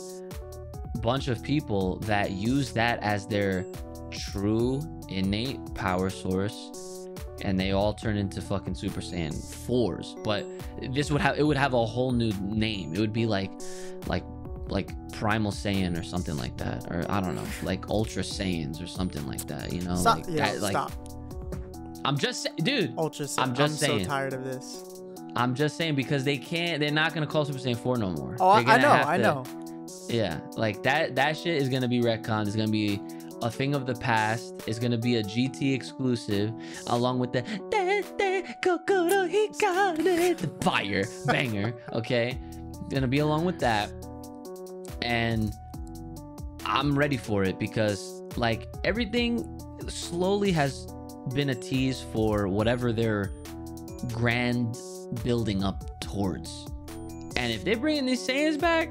[SPEAKER 1] bunch of people that use that as their true innate power source and they all turn into fucking super saiyan 4s but this would have it would have a whole new name. It would be like like like primal Saiyan or something like that, or I don't know, like Ultra Saiyans or something like that. You know,
[SPEAKER 2] Stop.
[SPEAKER 1] like
[SPEAKER 2] yeah,
[SPEAKER 1] that. Like
[SPEAKER 2] stop.
[SPEAKER 1] I'm just, dude.
[SPEAKER 2] Ultra. Sa-
[SPEAKER 1] I'm just
[SPEAKER 2] I'm
[SPEAKER 1] saying.
[SPEAKER 2] so tired of this.
[SPEAKER 1] I'm just saying because they can't. They're not gonna call Super Saiyan 4 no more.
[SPEAKER 2] Oh, I, know. I
[SPEAKER 1] to-
[SPEAKER 2] know.
[SPEAKER 1] Yeah, like that. That shit is gonna be retconned. It's gonna be a thing of the past. It's gonna be a GT exclusive, along with the "Da, da, the fire banger. Okay, gonna be along with that, and I'm ready for it because like everything slowly has been a tease for whatever they're grand building up towards. And if they're bringing these Saiyans back,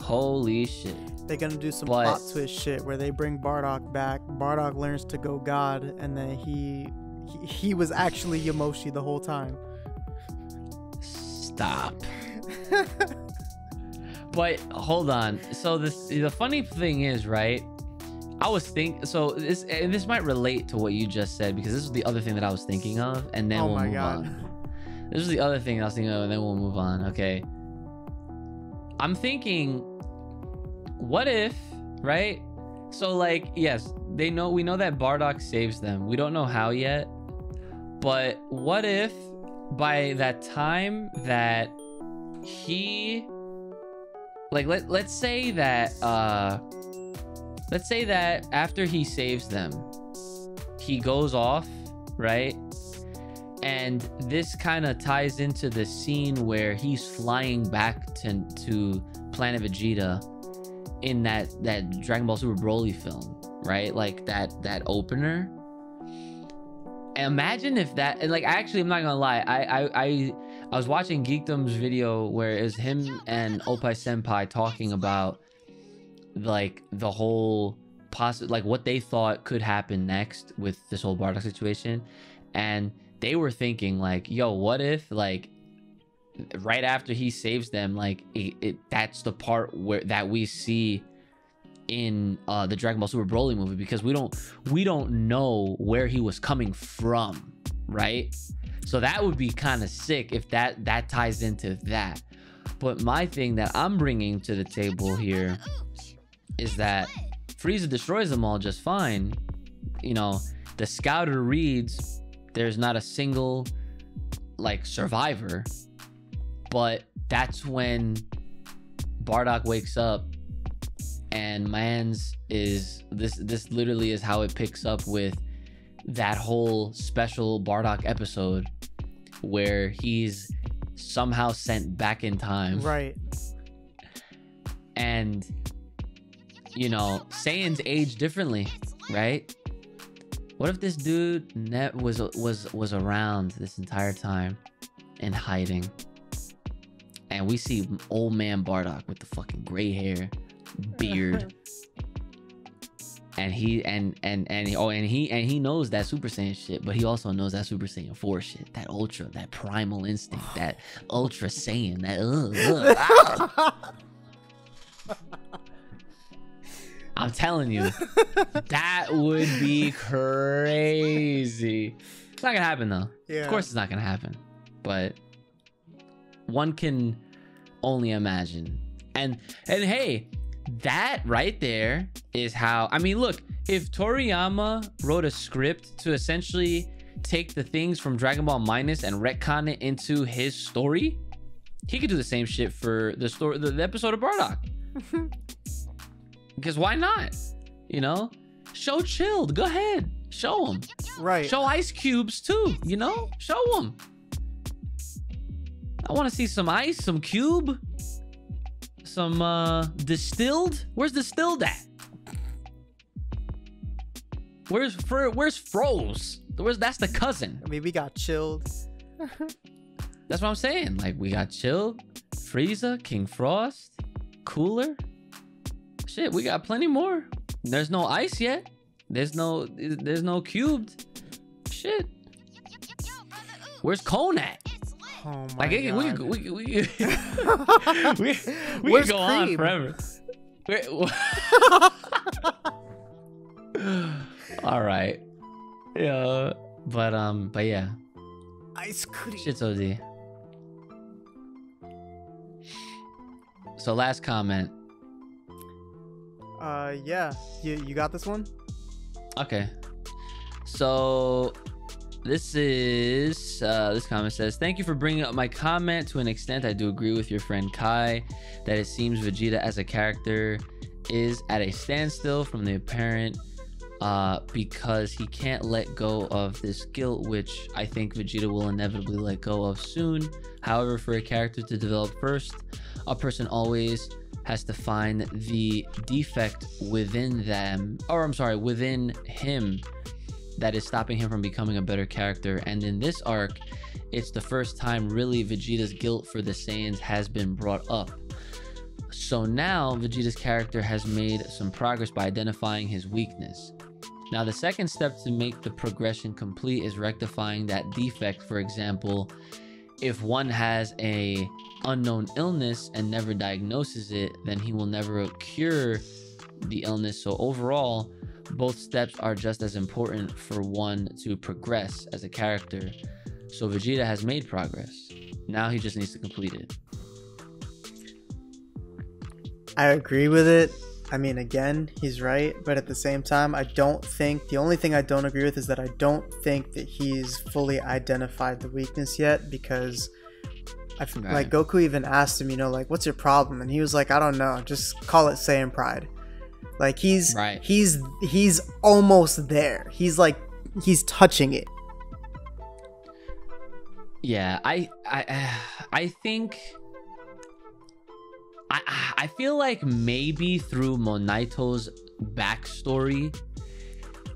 [SPEAKER 1] holy shit.
[SPEAKER 2] They're gonna do some
[SPEAKER 1] But-
[SPEAKER 2] plot twist shit where they bring Bardock back. Bardock learns to go God, and then he he, he was actually Yamoshi the whole time.
[SPEAKER 1] Stop. *laughs* but hold on. So the the funny thing is, right? I was think so this and this might relate to what you just said because this is the other thing that I was thinking of, and then
[SPEAKER 2] Oh
[SPEAKER 1] we'll
[SPEAKER 2] my
[SPEAKER 1] move
[SPEAKER 2] God.
[SPEAKER 1] on. This is the other thing I was thinking of, and then we'll move on. Okay. I'm thinking, what if, right? So like, yes, they know we know that Bardock saves them. We don't know how yet, but what if by that time that he like let let's say that uh let's say that after he saves them he goes off right? And this kind of ties into the scene where he's flying back to to planet vegeta in that that dragon ball super broly film right? Like that that opener. Imagine if that like actually i'm not gonna lie i i i, I was watching geekdom's video where it was him and opai senpai talking about like the whole possi like what they thought could happen next with this whole bardock situation and they were thinking like yo what if like right after he saves them like it, it that's the part where that we see in uh the Dragon Ball Super Broly movie because we don't we don't know where he was coming from, right? So that would be kind of sick if that that ties into that. But my thing that I'm bringing to the table here is that Frieza destroys them all just fine. You know, the scouter reads there's not a single like survivor, but that's when Bardock wakes up and Mans is this this literally is how it picks up with that whole special Bardock episode where he's somehow sent back in time
[SPEAKER 2] Right.
[SPEAKER 1] and you know Saiyans age differently, right? What if this dude net was was was around this entire time in hiding, and we see old man Bardock with the fucking gray hair, beard, *laughs* and he and and and oh and he and he knows that Super Saiyan shit, but he also knows that Super Saiyan Four shit, that Ultra, that primal instinct, that Ultra Saiyan, that. I'm telling you, that would be crazy. It's not gonna happen though.
[SPEAKER 2] yeah.
[SPEAKER 1] Of course, it's not gonna happen, but one can only imagine. And and hey, that right there is how. I mean, look, if Toriyama wrote a script to essentially take the things from Dragon Ball Minus and retcon it into his story, he could do the same shit for the story, the, the episode of Bardock. *laughs* because why not? You know, show chilled. Go ahead, show him.
[SPEAKER 2] Right.
[SPEAKER 1] Show ice cubes too, you know? Show them. I want to see some ice, some cube, some uh distilled. Where's distilled at? Where's Fro- where's froze? Where's that's the cousin.
[SPEAKER 2] I mean, we got chilled. *laughs*
[SPEAKER 1] That's what I'm saying. Like we got chilled, Frieza, King Frost, Cooler. Shit, we got plenty more. There's no ice yet. There's no there's no cubed. Shit. Where's Cone at?
[SPEAKER 2] Oh my
[SPEAKER 1] Like it, we,
[SPEAKER 2] god.
[SPEAKER 1] we, could- we, *laughs* *laughs* we, we could go on forever. *laughs* All right. Yeah, but um, but yeah,
[SPEAKER 2] Ice cream.
[SPEAKER 1] shit's OD. So last comment.
[SPEAKER 2] Uh, yeah. You you got this one?
[SPEAKER 1] Okay. So this is uh, this comment says thank you for bringing up my comment. To an extent i do agree with your friend kai that it seems vegeta as a character is at a standstill from the apparent uh, because he can't let go of this guilt which i think vegeta will inevitably let go of soon. However for a character to develop first a person always has to find the defect within them or i'm sorry within him that is stopping him from becoming a better character. And in this arc, it's the first time really Vegeta's guilt for the Saiyans has been brought up. So now Vegeta's character has made some progress by identifying his weakness. Now the second step to make the progression complete is rectifying that defect. For example, if one has a unknown illness and never diagnoses it, then he will never cure the illness. So overall, both steps are just as important for one to progress as a character. So Vegeta has made progress. Now he just needs to complete it.
[SPEAKER 2] I agree with it. I mean, again, he's right, but at the same time, I don't think the only thing I don't agree with is that I don't think that he's fully identified the weakness yet because I right. like Goku even asked him, you know, like, what's your problem? And he was like, I don't know, just call it Saiyan pride. Like he's right. he's he's almost there. He's like he's touching it.
[SPEAKER 1] Yeah, I I uh, I think I I feel like maybe through Monaito's backstory,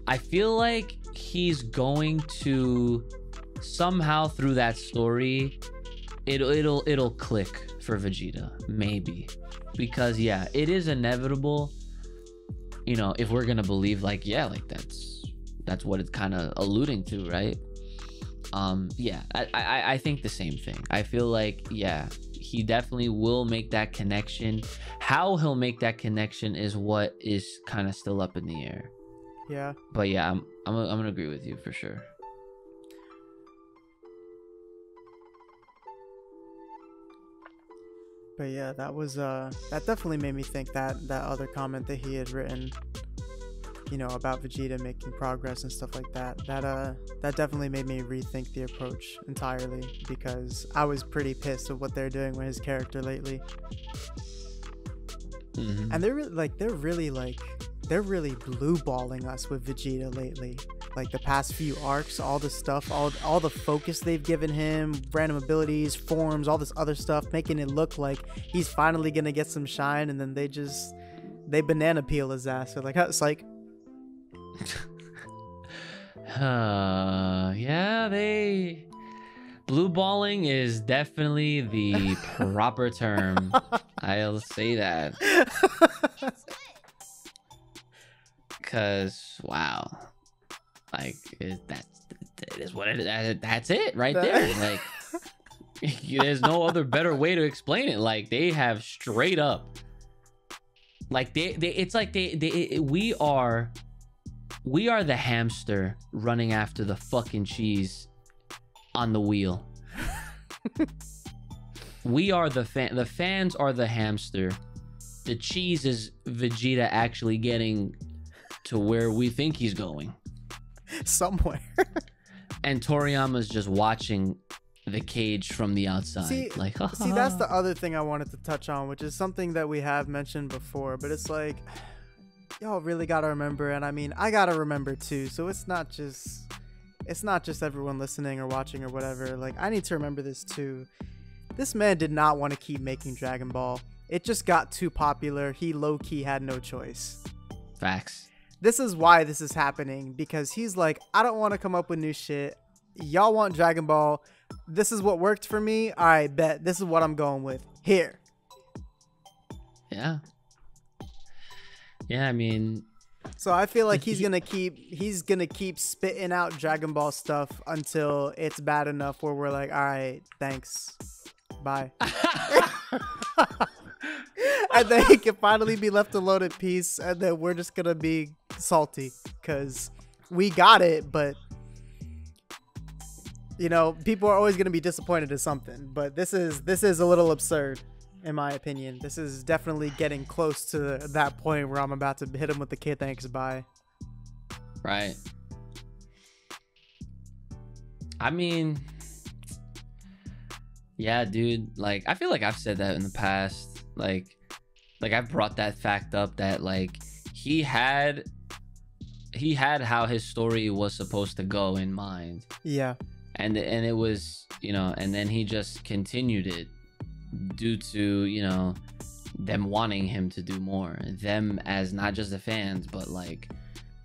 [SPEAKER 1] I feel like he's going to somehow through that story it'll it'll it'll click for Vegeta maybe because yeah it is inevitable you know, if we're gonna believe like, yeah, like that's that's what it's kind of alluding to, right? Um, yeah, I, I I think the same thing. I feel like, yeah, he definitely will make that connection. How he'll make that connection is what is kind of still up in the air.
[SPEAKER 2] Yeah.
[SPEAKER 1] But yeah, I'm I'm I'm gonna agree with you for sure.
[SPEAKER 2] But yeah, that was uh that definitely made me think that that other comment that he had written, you know, about Vegeta making progress and stuff like that. That uh that definitely made me rethink the approach entirely because I was pretty pissed with what they're doing with his character lately. Mm-hmm. And they're like they're really like they're really blue balling us with Vegeta lately like the past few arcs, all the stuff, all all the focus they've given him, random abilities, forms, all this other stuff, making it look like he's finally gonna get some shine, and then they just they banana peel his ass. They're like, it's like.
[SPEAKER 1] uh, yeah, they blue balling is definitely the proper term. *laughs* I'll say that. *laughs* Cause wow, like it, that's it is what it is. That's it right there. Like *laughs* *laughs* there's no other better way to explain it. Like they have straight up, like they, they it's like they they we are we are the hamster running after the fucking cheese on the wheel. *laughs* we are the fan. The fans are the hamster. The cheese is Vegeta actually getting to where we think he's going. *laughs*
[SPEAKER 2] somewhere.
[SPEAKER 1] and Toriyama's just watching the cage from the outside.
[SPEAKER 2] See,
[SPEAKER 1] like,
[SPEAKER 2] see, that's the other thing I wanted to touch on, which is something that we have mentioned before, but it's like, y'all really gotta remember, and I mean, I gotta remember too. So it's not just, it's not just everyone listening or watching or whatever. Like, I need to remember this too. This man did not want to keep making Dragon Ball. It just got too popular. He low key had no choice.
[SPEAKER 1] Facts
[SPEAKER 2] this is why this is happening because he's like, I don't want to come up with new shit. Y'all want Dragon Ball. This is what worked for me. I bet this is what I'm going with. Here.
[SPEAKER 1] Yeah. Yeah, I mean
[SPEAKER 2] so I feel like he's gonna keep he's gonna keep spitting out Dragon Ball stuff until it's bad enough where we're like, all right, thanks, bye. *laughs* *laughs* *laughs* and then he can finally be left alone in peace, and then we're just gonna be salty because we got it, but you know, people are always gonna be disappointed in something. But this is this is a little absurd. in my opinion. This is definitely getting close to that point where I'm about to hit him with the K thanks bye.
[SPEAKER 1] Right. I mean, yeah, dude. Like, I feel like I've said that in the past. Like, like I've brought that fact up that like he had he had how his story was supposed to go in mind.
[SPEAKER 2] Yeah.
[SPEAKER 1] And and it was, you know, and then he just continued it due to, you know, them wanting him to do more. Them as not just the fans, but like,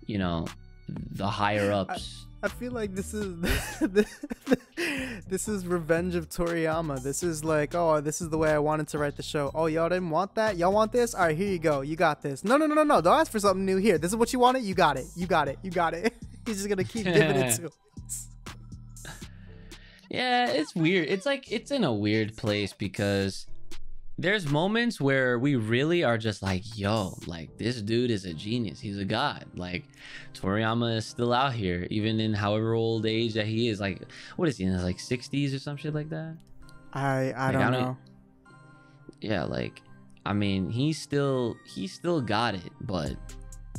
[SPEAKER 1] you know, the higher ups.
[SPEAKER 2] I feel like this is *laughs* this is Revenge of Toriyama. This is like, oh, this is the way I wanted to write the show. Oh, y'all didn't want that? Y'all want this? All right, here you go. You got this. No, no, no, no, no. Don't ask for something new here. This is what you wanted. You got it. You got it. You got it. *laughs* He's just gonna keep giving it to *laughs* us.
[SPEAKER 1] Yeah, it's weird. It's like it's in a weird place because there's moments where we really are just like, yo, like this dude is a genius. He's a god. Like Toriyama is still out here, even in however old age that he is. Like, what is he in his like 60s or some shit like that?
[SPEAKER 2] I I like, don't, I don't know.
[SPEAKER 1] Yeah, like I mean, he's still he still got it, but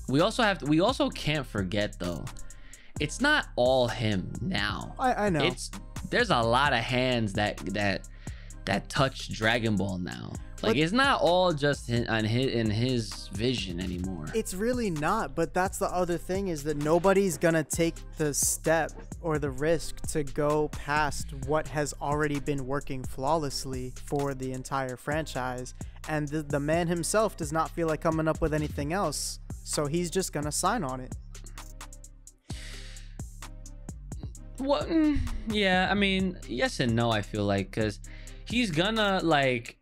[SPEAKER 1] we also have to, we also can't forget though. It's not all him now.
[SPEAKER 2] I I know.
[SPEAKER 1] It's there's a lot of hands that that that touch Dragon Ball now. Like but, it's not all just in, on his, in his vision anymore.
[SPEAKER 2] It's really not, but that's the other thing is that nobody's gonna take the step or the risk to go past what has already been working flawlessly for the entire franchise. And the, the man himself does not feel like coming up with anything else, so he's just gonna sign on it.
[SPEAKER 1] Well, mm, yeah, I mean, yes and no. I feel like because he's gonna like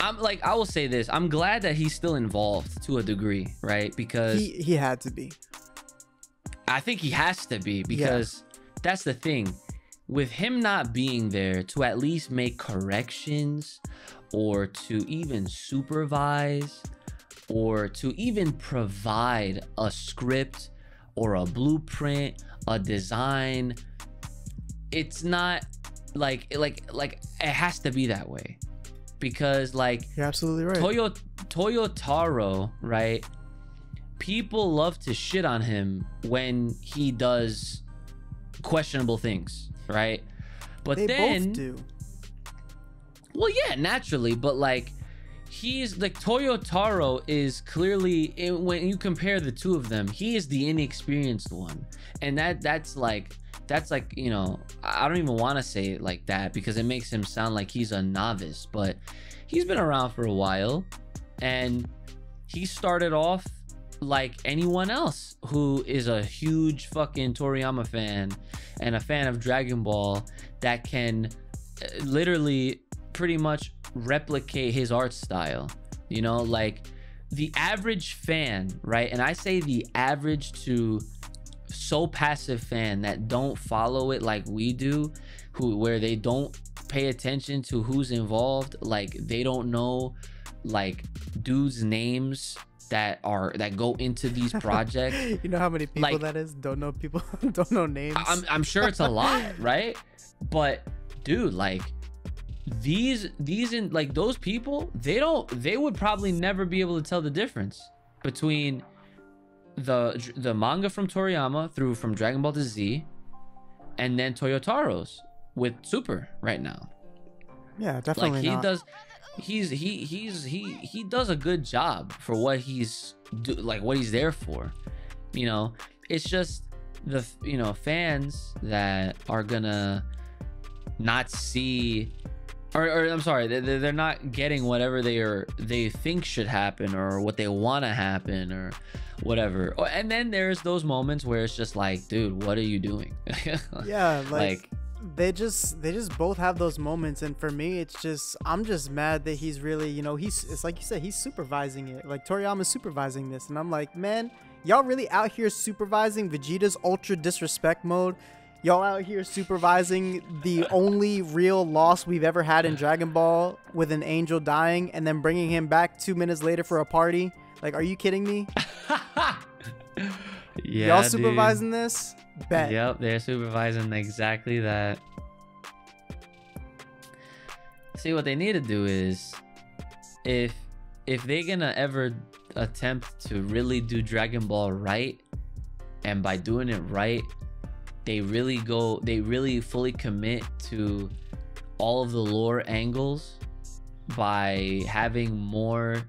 [SPEAKER 1] I'm like I will say this. I'm glad that he's still involved to a degree, right? Because
[SPEAKER 2] he he had to be.
[SPEAKER 1] I think he has to be because yeah. that's the thing. With him not being there to at least make corrections or to even supervise or to even provide a script or a blueprint, a design, it's not like like like it has to be that way. Because like
[SPEAKER 2] you're absolutely right.
[SPEAKER 1] Toyo toyotaro right? People love to shit on him when he does questionable things right? But
[SPEAKER 2] they
[SPEAKER 1] then
[SPEAKER 2] both do.
[SPEAKER 1] Well yeah naturally but like he's like toyotaro is clearly when you compare the two of them he is the inexperienced one. And that that's like that's like you know i don't even want to say it like that because it makes him sound like he's a novice but he's been around for a while and he started off like anyone else who is a huge fucking toriyama fan and a fan of dragon ball that can uh, literally pretty much replicate his art style you know? Like the average fan right? And i say the average to so passive fan that don't follow it like we do who where they don't pay attention to who's involved like they don't know like dudes names that are that go into these *laughs* projects.
[SPEAKER 2] You know how many people like, that is? Don't know people *laughs* don't know names.
[SPEAKER 1] I'm, I'm sure it's a lot *laughs* right? But dude like these these in like those people they don't they would probably never be able to tell the difference between the the manga from Toriyama through from Dragon Ball to Z, and then Toyotaro's with Super right now.
[SPEAKER 2] Yeah, definitely.
[SPEAKER 1] Like he
[SPEAKER 2] not.
[SPEAKER 1] does, he's he he's he he does a good job for what he's do like what he's there for. You know, it's just the you know fans that are gonna not see or, or, I'm sorry, they, they're not getting whatever they are they think should happen or what they want to happen or whatever. Oh, and then there's those moments where it's just like, dude, what are you doing? *laughs*
[SPEAKER 2] yeah, like, like they just they just both have those moments and for me it's just i'm just mad that he's really you know he's it's like you said he's supervising it like toriyama's supervising this and i'm like man y'all really out here supervising vegeta's ultra disrespect mode y'all out here supervising the only real loss we've ever had in dragon ball with an angel dying and then bringing him back two minutes later for a party like, are you kidding me? *laughs*
[SPEAKER 1] yeah.
[SPEAKER 2] Y'all supervising dude. this? Bet.
[SPEAKER 1] Yep, they're supervising exactly that. See, what they need to do is if if they're gonna ever attempt to really do Dragon Ball right, and by doing it right, they really go, they really fully commit to all of the lore angles by having more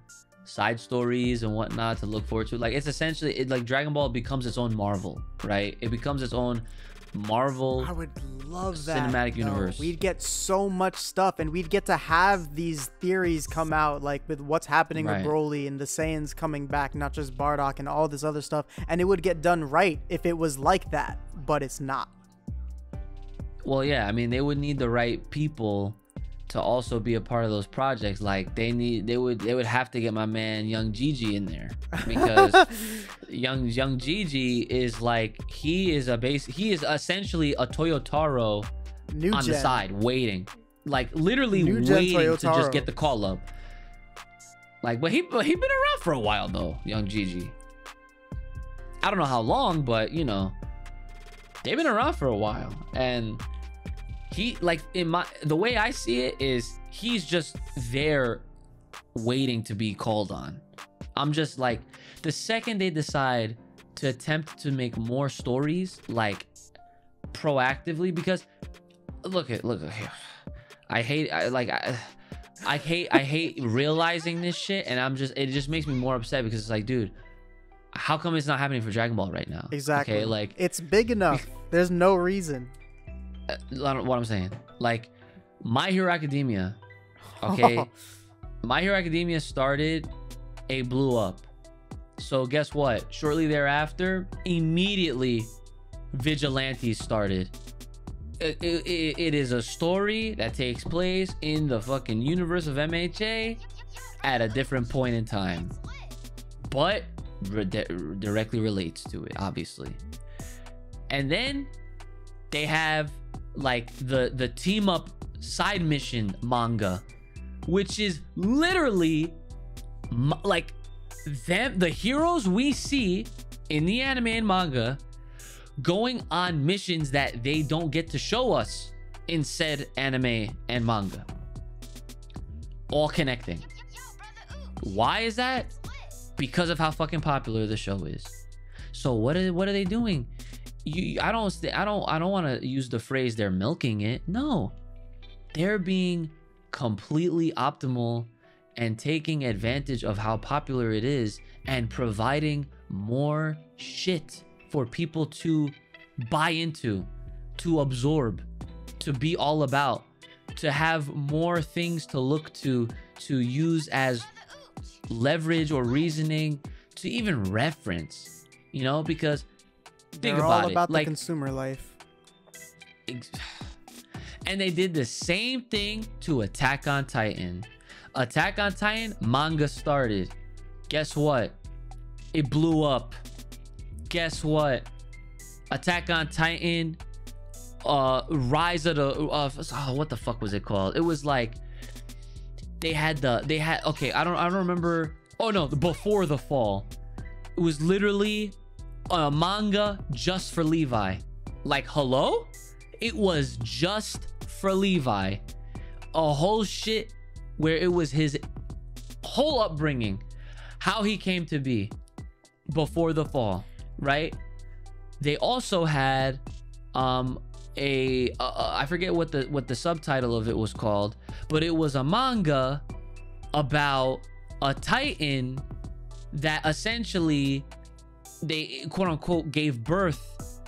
[SPEAKER 1] side stories and whatnot to look forward to. Like it's essentially it like Dragon Ball becomes its own Marvel, right? It becomes its own Marvel.
[SPEAKER 2] I would love that
[SPEAKER 1] Cinematic
[SPEAKER 2] though.
[SPEAKER 1] universe.
[SPEAKER 2] We'd get so much stuff, and we'd get to have these theories come out, like with what's happening
[SPEAKER 1] Right.
[SPEAKER 2] with Broly and the Saiyans coming back, not just Bardock and all this other stuff. And it would get done right if it was like that, but it's not.
[SPEAKER 1] Well, yeah, I mean they would need the right people to also be a part of those projects. Like they need they would they would have to get my man Young Jiji in there because *laughs* young young Jiji is like he is a base he is essentially a Toyotaro
[SPEAKER 2] New
[SPEAKER 1] on
[SPEAKER 2] gen.
[SPEAKER 1] the side waiting like literally
[SPEAKER 2] New
[SPEAKER 1] waiting to just get the call up like but he but he been around for a while though young Jiji I don't know how long but you know they've been around for a while and he like in my the way I see it is he's just there waiting to be called on I'm just like the second they decide to attempt to make more stories like proactively because look at look at here i hate I, like I, I hate i hate realizing this shit and i'm just it just makes me more upset because it's like dude how come it's not happening for dragon ball right now
[SPEAKER 2] Exactly.
[SPEAKER 1] okay like
[SPEAKER 2] it's big enough. *laughs* There's no reason.
[SPEAKER 1] Uh, I don't- what i'm saying. Like my hero academia okay? *laughs* My hero academia started it blew up. So guess what? Shortly thereafter immediately vigilantes started. It, it, it is a story that takes place in the fucking universe of mha at a different point in time. But re- directly relates to it obviously. And then they have like the the team up side mission manga which is literally like them the heroes we see in the anime and manga going on missions that they don't get to show us in said anime and manga. All connecting. Why is that? Because of how fucking popular the show is. So what are what are they doing you i don't i don't i don't want to use the phrase they're milking it. No. They're being completely optimal and taking advantage of how popular it is and providing more shit for people to buy into, to absorb, to be all about, to have more things to look to, to use as leverage or reasoning, to even reference, you know, because think
[SPEAKER 2] They're
[SPEAKER 1] about
[SPEAKER 2] all
[SPEAKER 1] it.
[SPEAKER 2] about the
[SPEAKER 1] like
[SPEAKER 2] consumer life. *sighs*
[SPEAKER 1] And they did the same thing to Attack on Titan. Attack on Titan manga started. Guess what? It blew up. Guess what? Attack on Titan uh Rise of the uh, oh, what the fuck was it called? It was like they had the they had okay, I don't I don't remember. Oh no, before the fall. It was literally a manga just for Levi. Like, hello? It was just for Levi. A whole shit where it was his whole upbringing, how he came to be before the fall, right? They also had um a uh, I forget what the what the subtitle of it was called, but it was a manga about a titan that essentially they quote unquote gave birth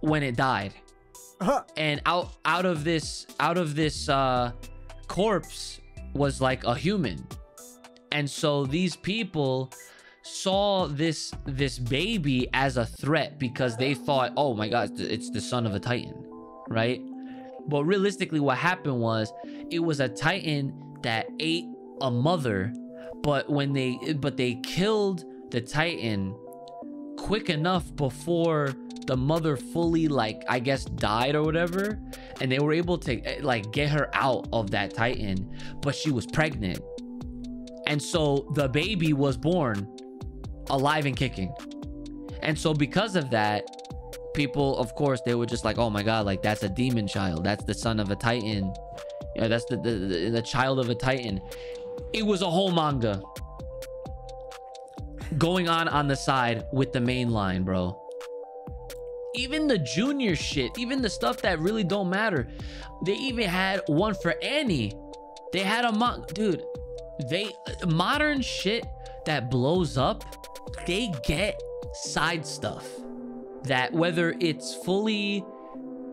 [SPEAKER 1] when it died. And out out of this out of this uh corpse was like a human. And so these people saw this this baby as a threat because they thought oh my god it's the son of a titan right? But realistically what happened was it was a titan that ate a mother but when they but they killed the titan quick enough before the mother fully like i guess died or whatever and they were able to eh, like get her out of that titan but she was pregnant. And so the baby was born alive and kicking. And so because of that people of course they were just like oh my god like that's a demon child. That's the son of a titan. Yeah that's the the, the, the child of a titan. It was a whole manga going on on the side with the main line, bro. Even the junior shit, even the stuff that really don't matter. They even had one for Annie. They had a mon dude. They modern shit that blows up, they get side stuff that whether it's fully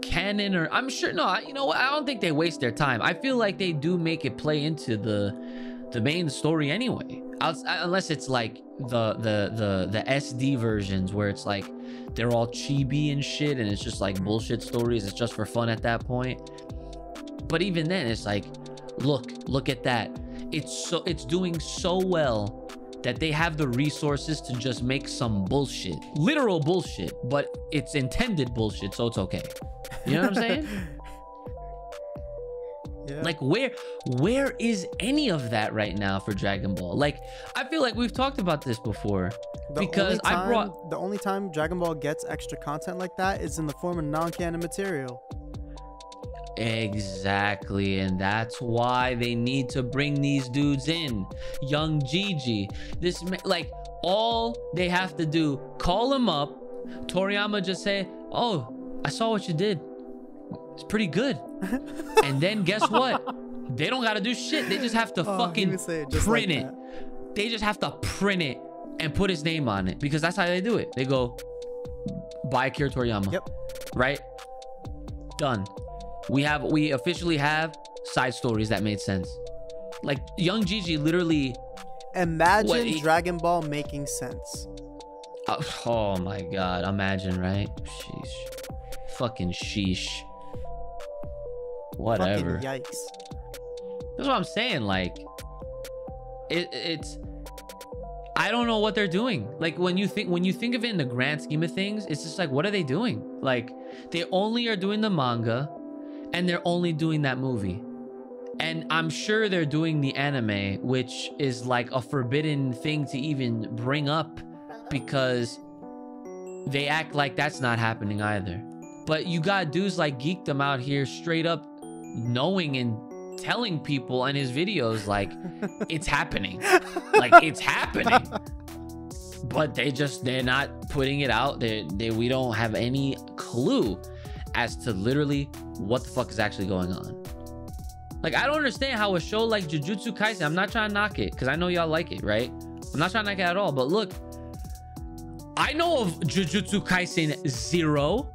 [SPEAKER 1] canon or I'm sure no, you know what? I don't think they waste their time. I feel like they do make it play into the the main story anyway. Uh, unless it's like the the the the SD versions where it's like they're all chibi and shit and it's just like bullshit stories. It's just for fun at that point. But even then it's like look, look at that. It's so it's doing so well that they have the resources to just make some bullshit. Literal bullshit, but it's intended bullshit, so it's okay. You know what I'm saying? *laughs* Yeah. Like where where is any of that right now for Dragon Ball? Like I feel like we've talked about this before. The because
[SPEAKER 2] time,
[SPEAKER 1] I brought
[SPEAKER 2] the only time Dragon Ball gets extra content like that is in the form of non-canon material.
[SPEAKER 1] Exactly, and that's why they need to bring these dudes in. Young Jiji, this like all they have to do, call him up. Toriyama just say, "Oh, I saw what you did. It's pretty good." *laughs* and then guess what? They don't gotta do shit. They just have to oh, fucking it print like it. They just have to print it and put his name on it because that's how they do it. They go, by Akira Toriyama.
[SPEAKER 2] Yep.
[SPEAKER 1] Right? Done we have we officially have side stories that made sense. Like Young Jiji literally
[SPEAKER 2] Imagine what, he, Dragon Ball making sense.
[SPEAKER 1] Uh, oh my god, imagine, right? Sheesh. Fucking sheesh. Whatever.
[SPEAKER 2] Fucking yikes.
[SPEAKER 1] That's what I'm saying. Like, it, it's. I don't know what they're doing. Like when you think when you think of it in the grand scheme of things, it's just like, what are they doing? Like, they only are doing the manga and they're only doing that movie. And I'm sure they're doing the anime, which is like a forbidden thing to even bring up because they act like that's not happening either. But you got dudes like Geekdom out here straight up knowing and telling people in his videos like *laughs* it's happening. like *laughs* it's happening. But they just they're not putting it out. They they we don't have any clue as to literally what the fuck is actually going on. Like, I don't understand how a show like Jujutsu Kaisen, I'm not trying to knock it because I know y'all like it, right? I'm not trying to knock it at all. But look, I know of Jujutsu Kaisen Zero.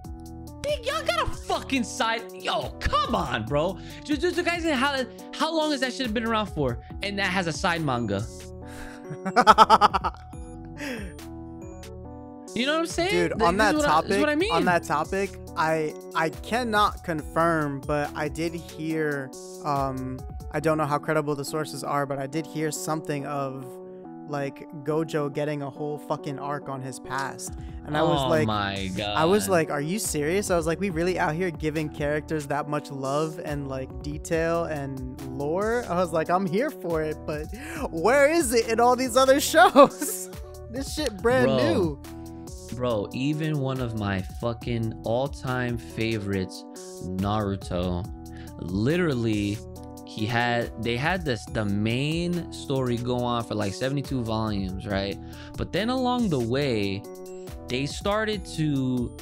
[SPEAKER 1] Fucking side. Yo, come on, bro. Jujutsu Kaisen, how, how long has that shit have been around for? And that has a side manga. *laughs* You know what I'm saying?
[SPEAKER 2] Dude, on that topic, I, I mean. on that topic, I I cannot confirm, but I did hear um I don't know how credible the sources are, but I did hear something of like Gojo getting a whole fucking arc on his past. And I was
[SPEAKER 1] oh
[SPEAKER 2] like
[SPEAKER 1] my god.
[SPEAKER 2] I was like, are you serious? I was like, we really out here giving characters that much love and like detail and lore? I was like, I'm here for it, but where is it in all these other *laughs* shows? this shit brand Bro. new
[SPEAKER 1] bro, even one of my fucking all-time favorites, Naruto, literally he had they had this the main story go on for like 72 volumes, right? But then along the way, they started to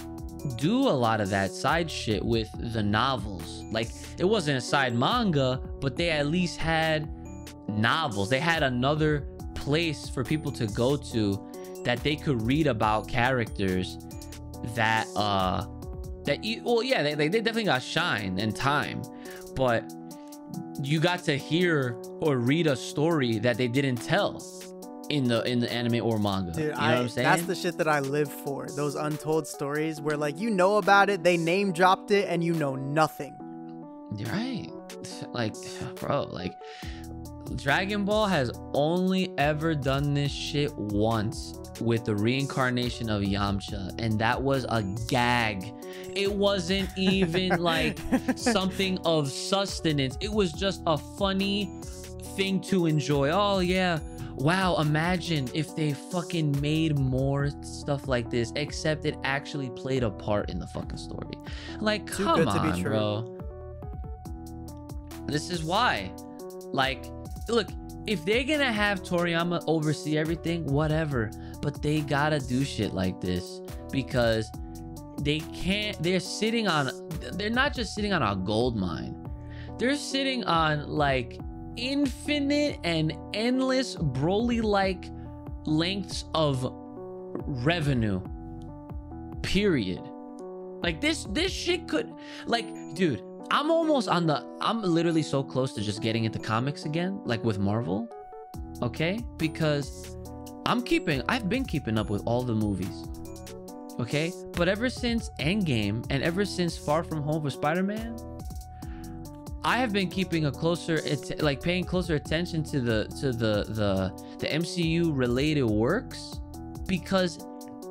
[SPEAKER 1] do a lot of that side shit with the novels. Like it wasn't a side manga, but they at least had novels. They had another place for people to go to that they could read about characters that uh that you well yeah they, they definitely got shine and time but you got to hear or read a story that they didn't tell in the in the anime or manga. Dude, you know I, what I'm saying?
[SPEAKER 2] That's the shit that I live for. Those untold stories where like you know about it, they name dropped it, and you know nothing.
[SPEAKER 1] You're right. Like, *sighs* bro, like Dragon Ball has only ever done this shit once with the reincarnation of Yamcha, and that was a gag. It wasn't even *laughs* like something of sustenance, it was just a funny thing to enjoy. Oh, yeah. Wow, imagine if they fucking made more stuff like this, except it actually played a part in the fucking story. Like, Too come on, bro. This is why. Like, look, if they're gonna have Toriyama oversee everything, whatever. But they gotta do shit like this because they can't. They're sitting on. They're not just sitting on a gold mine. They're sitting on like infinite and endless Broly-like lengths of revenue. Period. Like this. This shit could. Like, dude. I'm almost on the I'm literally so close to just getting into comics again, like with Marvel. Okay? Because I'm keeping I've been keeping up with all the movies. Okay? But ever since Endgame and ever since Far From Home for Spider-Man, I have been keeping a closer like paying closer attention to the to the the the MCU related works because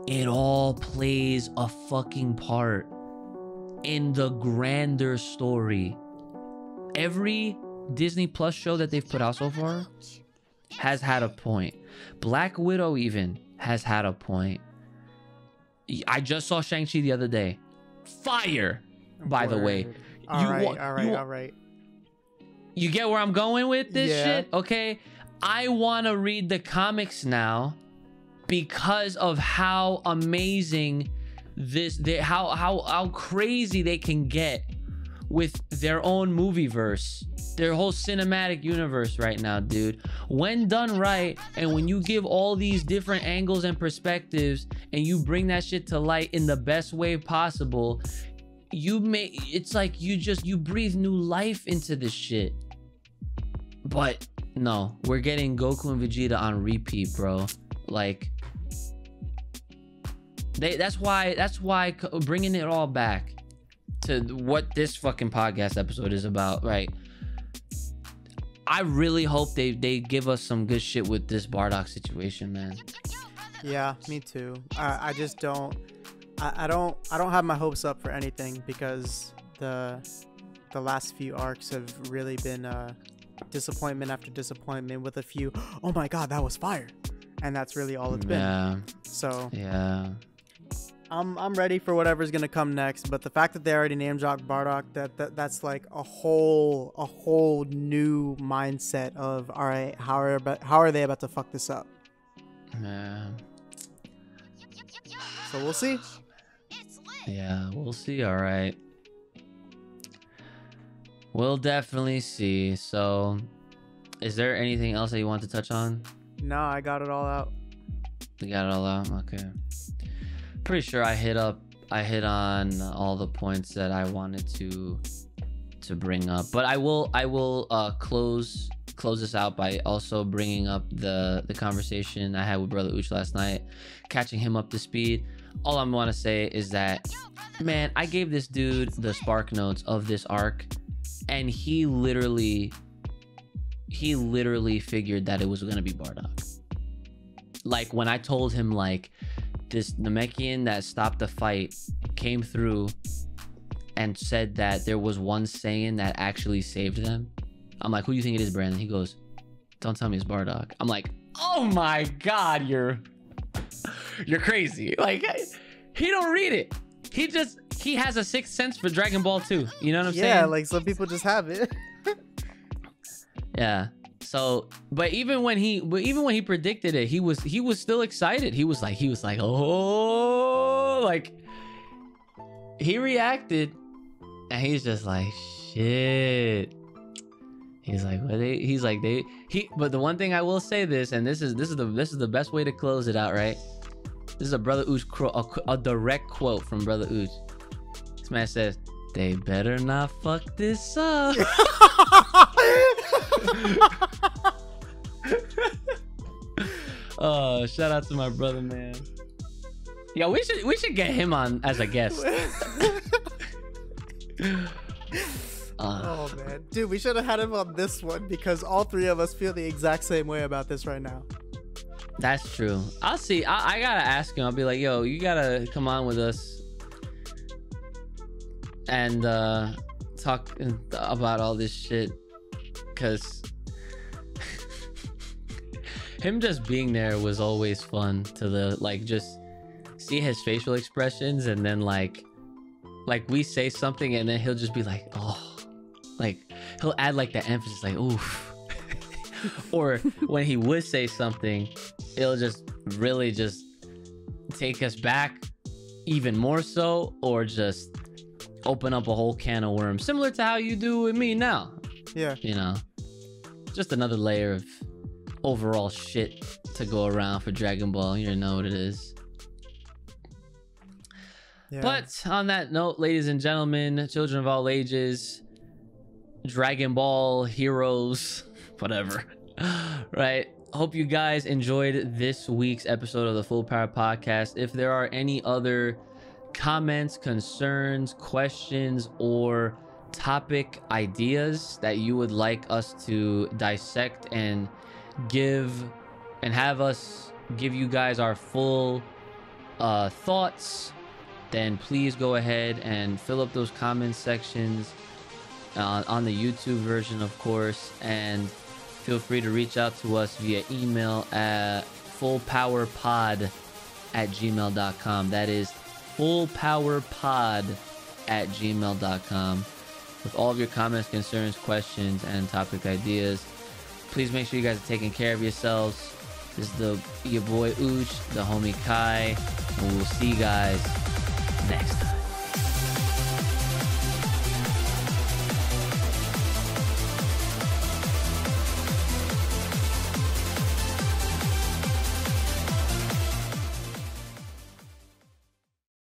[SPEAKER 1] it all plays a fucking part in the grander story. Every Disney Plus show that they've put out so far has had a point. Black Widow even has had a point. I just saw Shang-Chi the other day. Fire, by the way.
[SPEAKER 2] Word. All
[SPEAKER 1] You
[SPEAKER 2] right,
[SPEAKER 1] wa-
[SPEAKER 2] all right,
[SPEAKER 1] you wa-
[SPEAKER 2] all right.
[SPEAKER 1] You get where I'm going with this
[SPEAKER 2] Yeah.
[SPEAKER 1] shit? Okay. I want to read the comics now because of how amazing this they how how how crazy they can get with their own movie verse. Their whole cinematic universe right now, dude. When done right and when you give all these different angles and perspectives and you bring that shit to light in the best way possible, you may it's like you just you breathe new life into this shit. But no, we're getting Goku and Vegeta on repeat, bro. Like they that's why that's why bringing it all back to what this fucking podcast episode is about, right? I really hope they they give us some good shit with this Bardock situation, man.
[SPEAKER 2] Yeah, me too. I, I just don't. I, I don't. I don't have my hopes up for anything because the the last few arcs have really been uh, disappointment after disappointment with a few. *gasps* Oh my god, that was fire, and that's really all it's been.
[SPEAKER 1] Yeah,
[SPEAKER 2] So
[SPEAKER 1] yeah.
[SPEAKER 2] I'm I'm ready for whatever's gonna come next. But the fact that they already name dropped Bardock, that, that that's like a whole a whole new mindset of all right, how are how are they about to fuck this up?
[SPEAKER 1] Yeah.
[SPEAKER 2] So we'll see.
[SPEAKER 1] Yeah, we'll see. All right. We'll definitely see. So, is there anything else that you want to touch on?
[SPEAKER 2] No, I got it all out.
[SPEAKER 1] You got it all out. Okay. Pretty sure I hit up. I hit on all the points that I wanted to to bring up. But I will. I will uh, close close this out by also bringing up the the conversation I had with brother Uch last night, catching him up to speed. All I want to say is that, man, I gave this dude the spark notes of this arc, and he literally, he literally figured that it was gonna be Bardock. Like when I told him like this Namekian that stopped the fight came through and said that there was one Saiyan that actually saved them. I'm like, who do you think it is, Brandon? He goes, don't tell me it's Bardock. I'm like, oh my god, you're you're crazy. Like he don't read it. He just he has a sixth sense for Dragon Ball too. You know what I'm
[SPEAKER 2] yeah,
[SPEAKER 1] saying?
[SPEAKER 2] like some people just have it. *laughs*
[SPEAKER 1] Yeah. So, but even when he, but even when he predicted it, he was he was still excited. He was like, he was like, oh, like he reacted, and he's just like, shit. He's like, what they? He's like, they. He. But the one thing I will say this, and this is this is the this is the best way to close it out, right? This is a brother Ooch, a, a direct quote from brother Ooch. This man says, "They better not fuck this up." *laughs* *laughs* oh, shout out to my brother, man. Yeah, we should we should get him on as a guest. Uh, *laughs*
[SPEAKER 2] oh man, dude, we should have had him on this one because all three of us feel the exact same way about this right now.
[SPEAKER 1] that's true. I'll see. I, I gotta ask him. I'll be like, yo, you gotta come on with us and uh talk about all this shit, cause him just being there was always fun to the like just see his facial expressions and then like like we say something and then he'll just be like oh like he'll add like the emphasis like oof *laughs* or when he would say something, it'll just really just take us back even more so, or just open up a whole can of worms, similar to how you do with me now.
[SPEAKER 2] Yeah.
[SPEAKER 1] You know, just another layer of overall shit to go around for Dragon Ball. You know what it is.
[SPEAKER 2] Yeah.
[SPEAKER 1] But on that note, ladies and gentlemen, children of all ages, Dragon Ball heroes, *laughs* whatever. *laughs* right? Hope you guys enjoyed this week's episode of the Full Power Podcast. If there are any other comments, concerns, questions, or topic ideas that you would like us to dissect and give and have us give you guys our full uh, thoughts, then please go ahead and fill up those comment sections uh, on the YouTube version, of course, and feel free to reach out to us via email at fullpowerpod at gmail.com. That is fullpowerpod at gmail.com with all of your comments, concerns, questions, and topic ideas. Please make sure you guys are taking care of yourselves. This is the your boy Ooch, the homie Kai, and we'll see you guys next time.